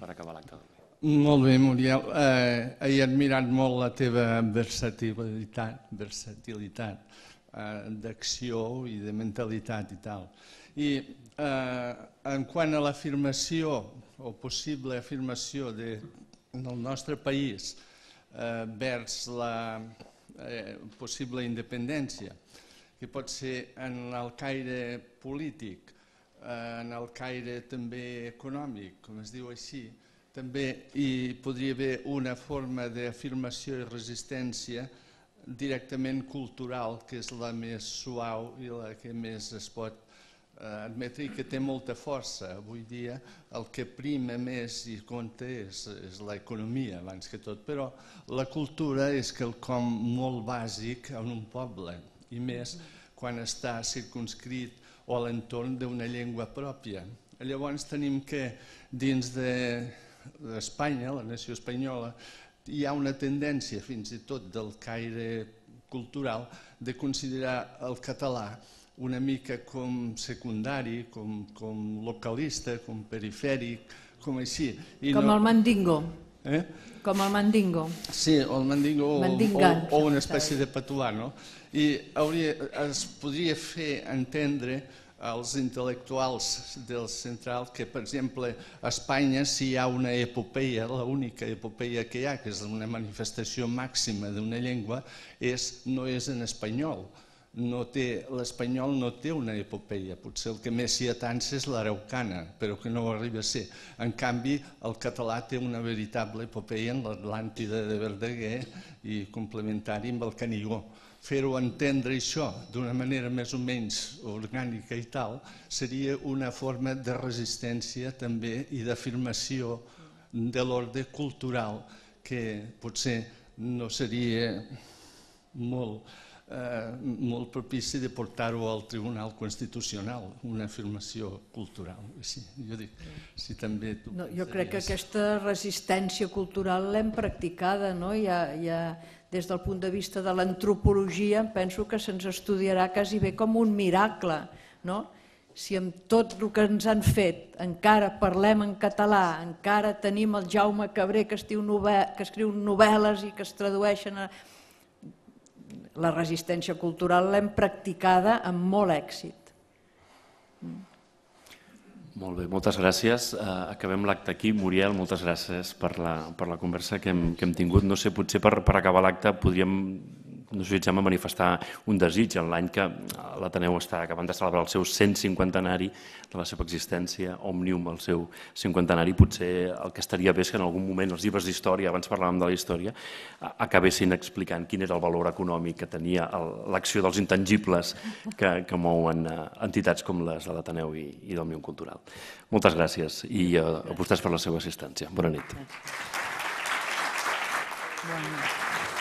S1: per acabar l'acte.
S5: Molt bé, Muriel. Eh, he admirat molt la teva versatilitat, versatilitat eh, d'acció i de mentalitat i tal. I eh, en quant a l'afirmació o possible afirmació de, del nostre país eh, vers la eh, possible independència, que pot ser en el caire polític, eh, en el caire també econòmic, com es diu així, també hi podria haver una forma d'afirmació i resistència directament cultural, que és la més suau i la que més es pot eh, admetre i que té molta força. Avui dia el que prima més i compta és, és l'economia abans que tot, però la cultura és quelcom molt bàsic en un poble i més quan està circunscrit o a l'entorn d'una llengua pròpia. Llavors tenim que dins d'Espanya, de, la nació espanyola, hi ha una tendència fins i tot del caire cultural de considerar el català una mica com secundari, com, com localista, com perifèric, com així.
S2: I com no... el mandingo. Eh? Com el mandingo.
S5: Sí, o el mandingo o, o, o una espècie de patulà, no? I hauria, es podria fer entendre als intel·lectuals del central que, per exemple, a Espanya si hi ha una epopeia, l'única epopeia que hi ha, que és una manifestació màxima d'una llengua, és, no és en espanyol. No L'espanyol no té una epopeia, potser el que més s'hi atansa és l'araucana, però que no arriba a ser. En canvi, el català té una veritable epopeia en l'Atlàntida de Verdaguer i complementari amb el Canigó fer-ho entendre això d'una manera més o menys orgànica i tal, seria una forma de resistència també i d'afirmació de l'ordre cultural que potser no seria molt eh, molt propici de portar-ho al Tribunal Constitucional, una afirmació cultural. Sí, jo dic, si també tu
S2: No, jo crec que aquesta resistència cultural l'hem practicada, no? Ja, ja, des del punt de vista de l'antropologia, penso que se'ns estudiarà quasi bé com un miracle, no? Si amb tot el que ens han fet encara parlem en català, encara tenim el Jaume Cabré que novel·, que escriu novel·les i que es tradueixen a... La resistència cultural l'hem practicada amb molt èxit.
S1: Molt bé, moltes gràcies. Uh, acabem l'acte aquí. Muriel, moltes gràcies per la, per la conversa que hem, que hem tingut. No sé, potser per, per acabar l'acte podríem si a manifestar un desig en l'any que l'Ateneu està acabant de celebrar el seu 150anari de la seva existència, Òmnium, el seu 50anari, potser el que estaria bé és que en algun moment els llibres d'història, abans parlàvem de la història, acabessin explicant quin era el valor econòmic que tenia l'acció dels intangibles que, que mouen eh, entitats com les de l'Ateneu i, i d'Òmnium Cultural. Moltes gràcies i eh, a vostès per la seva assistència. Bona nit.
S2: Bona nit.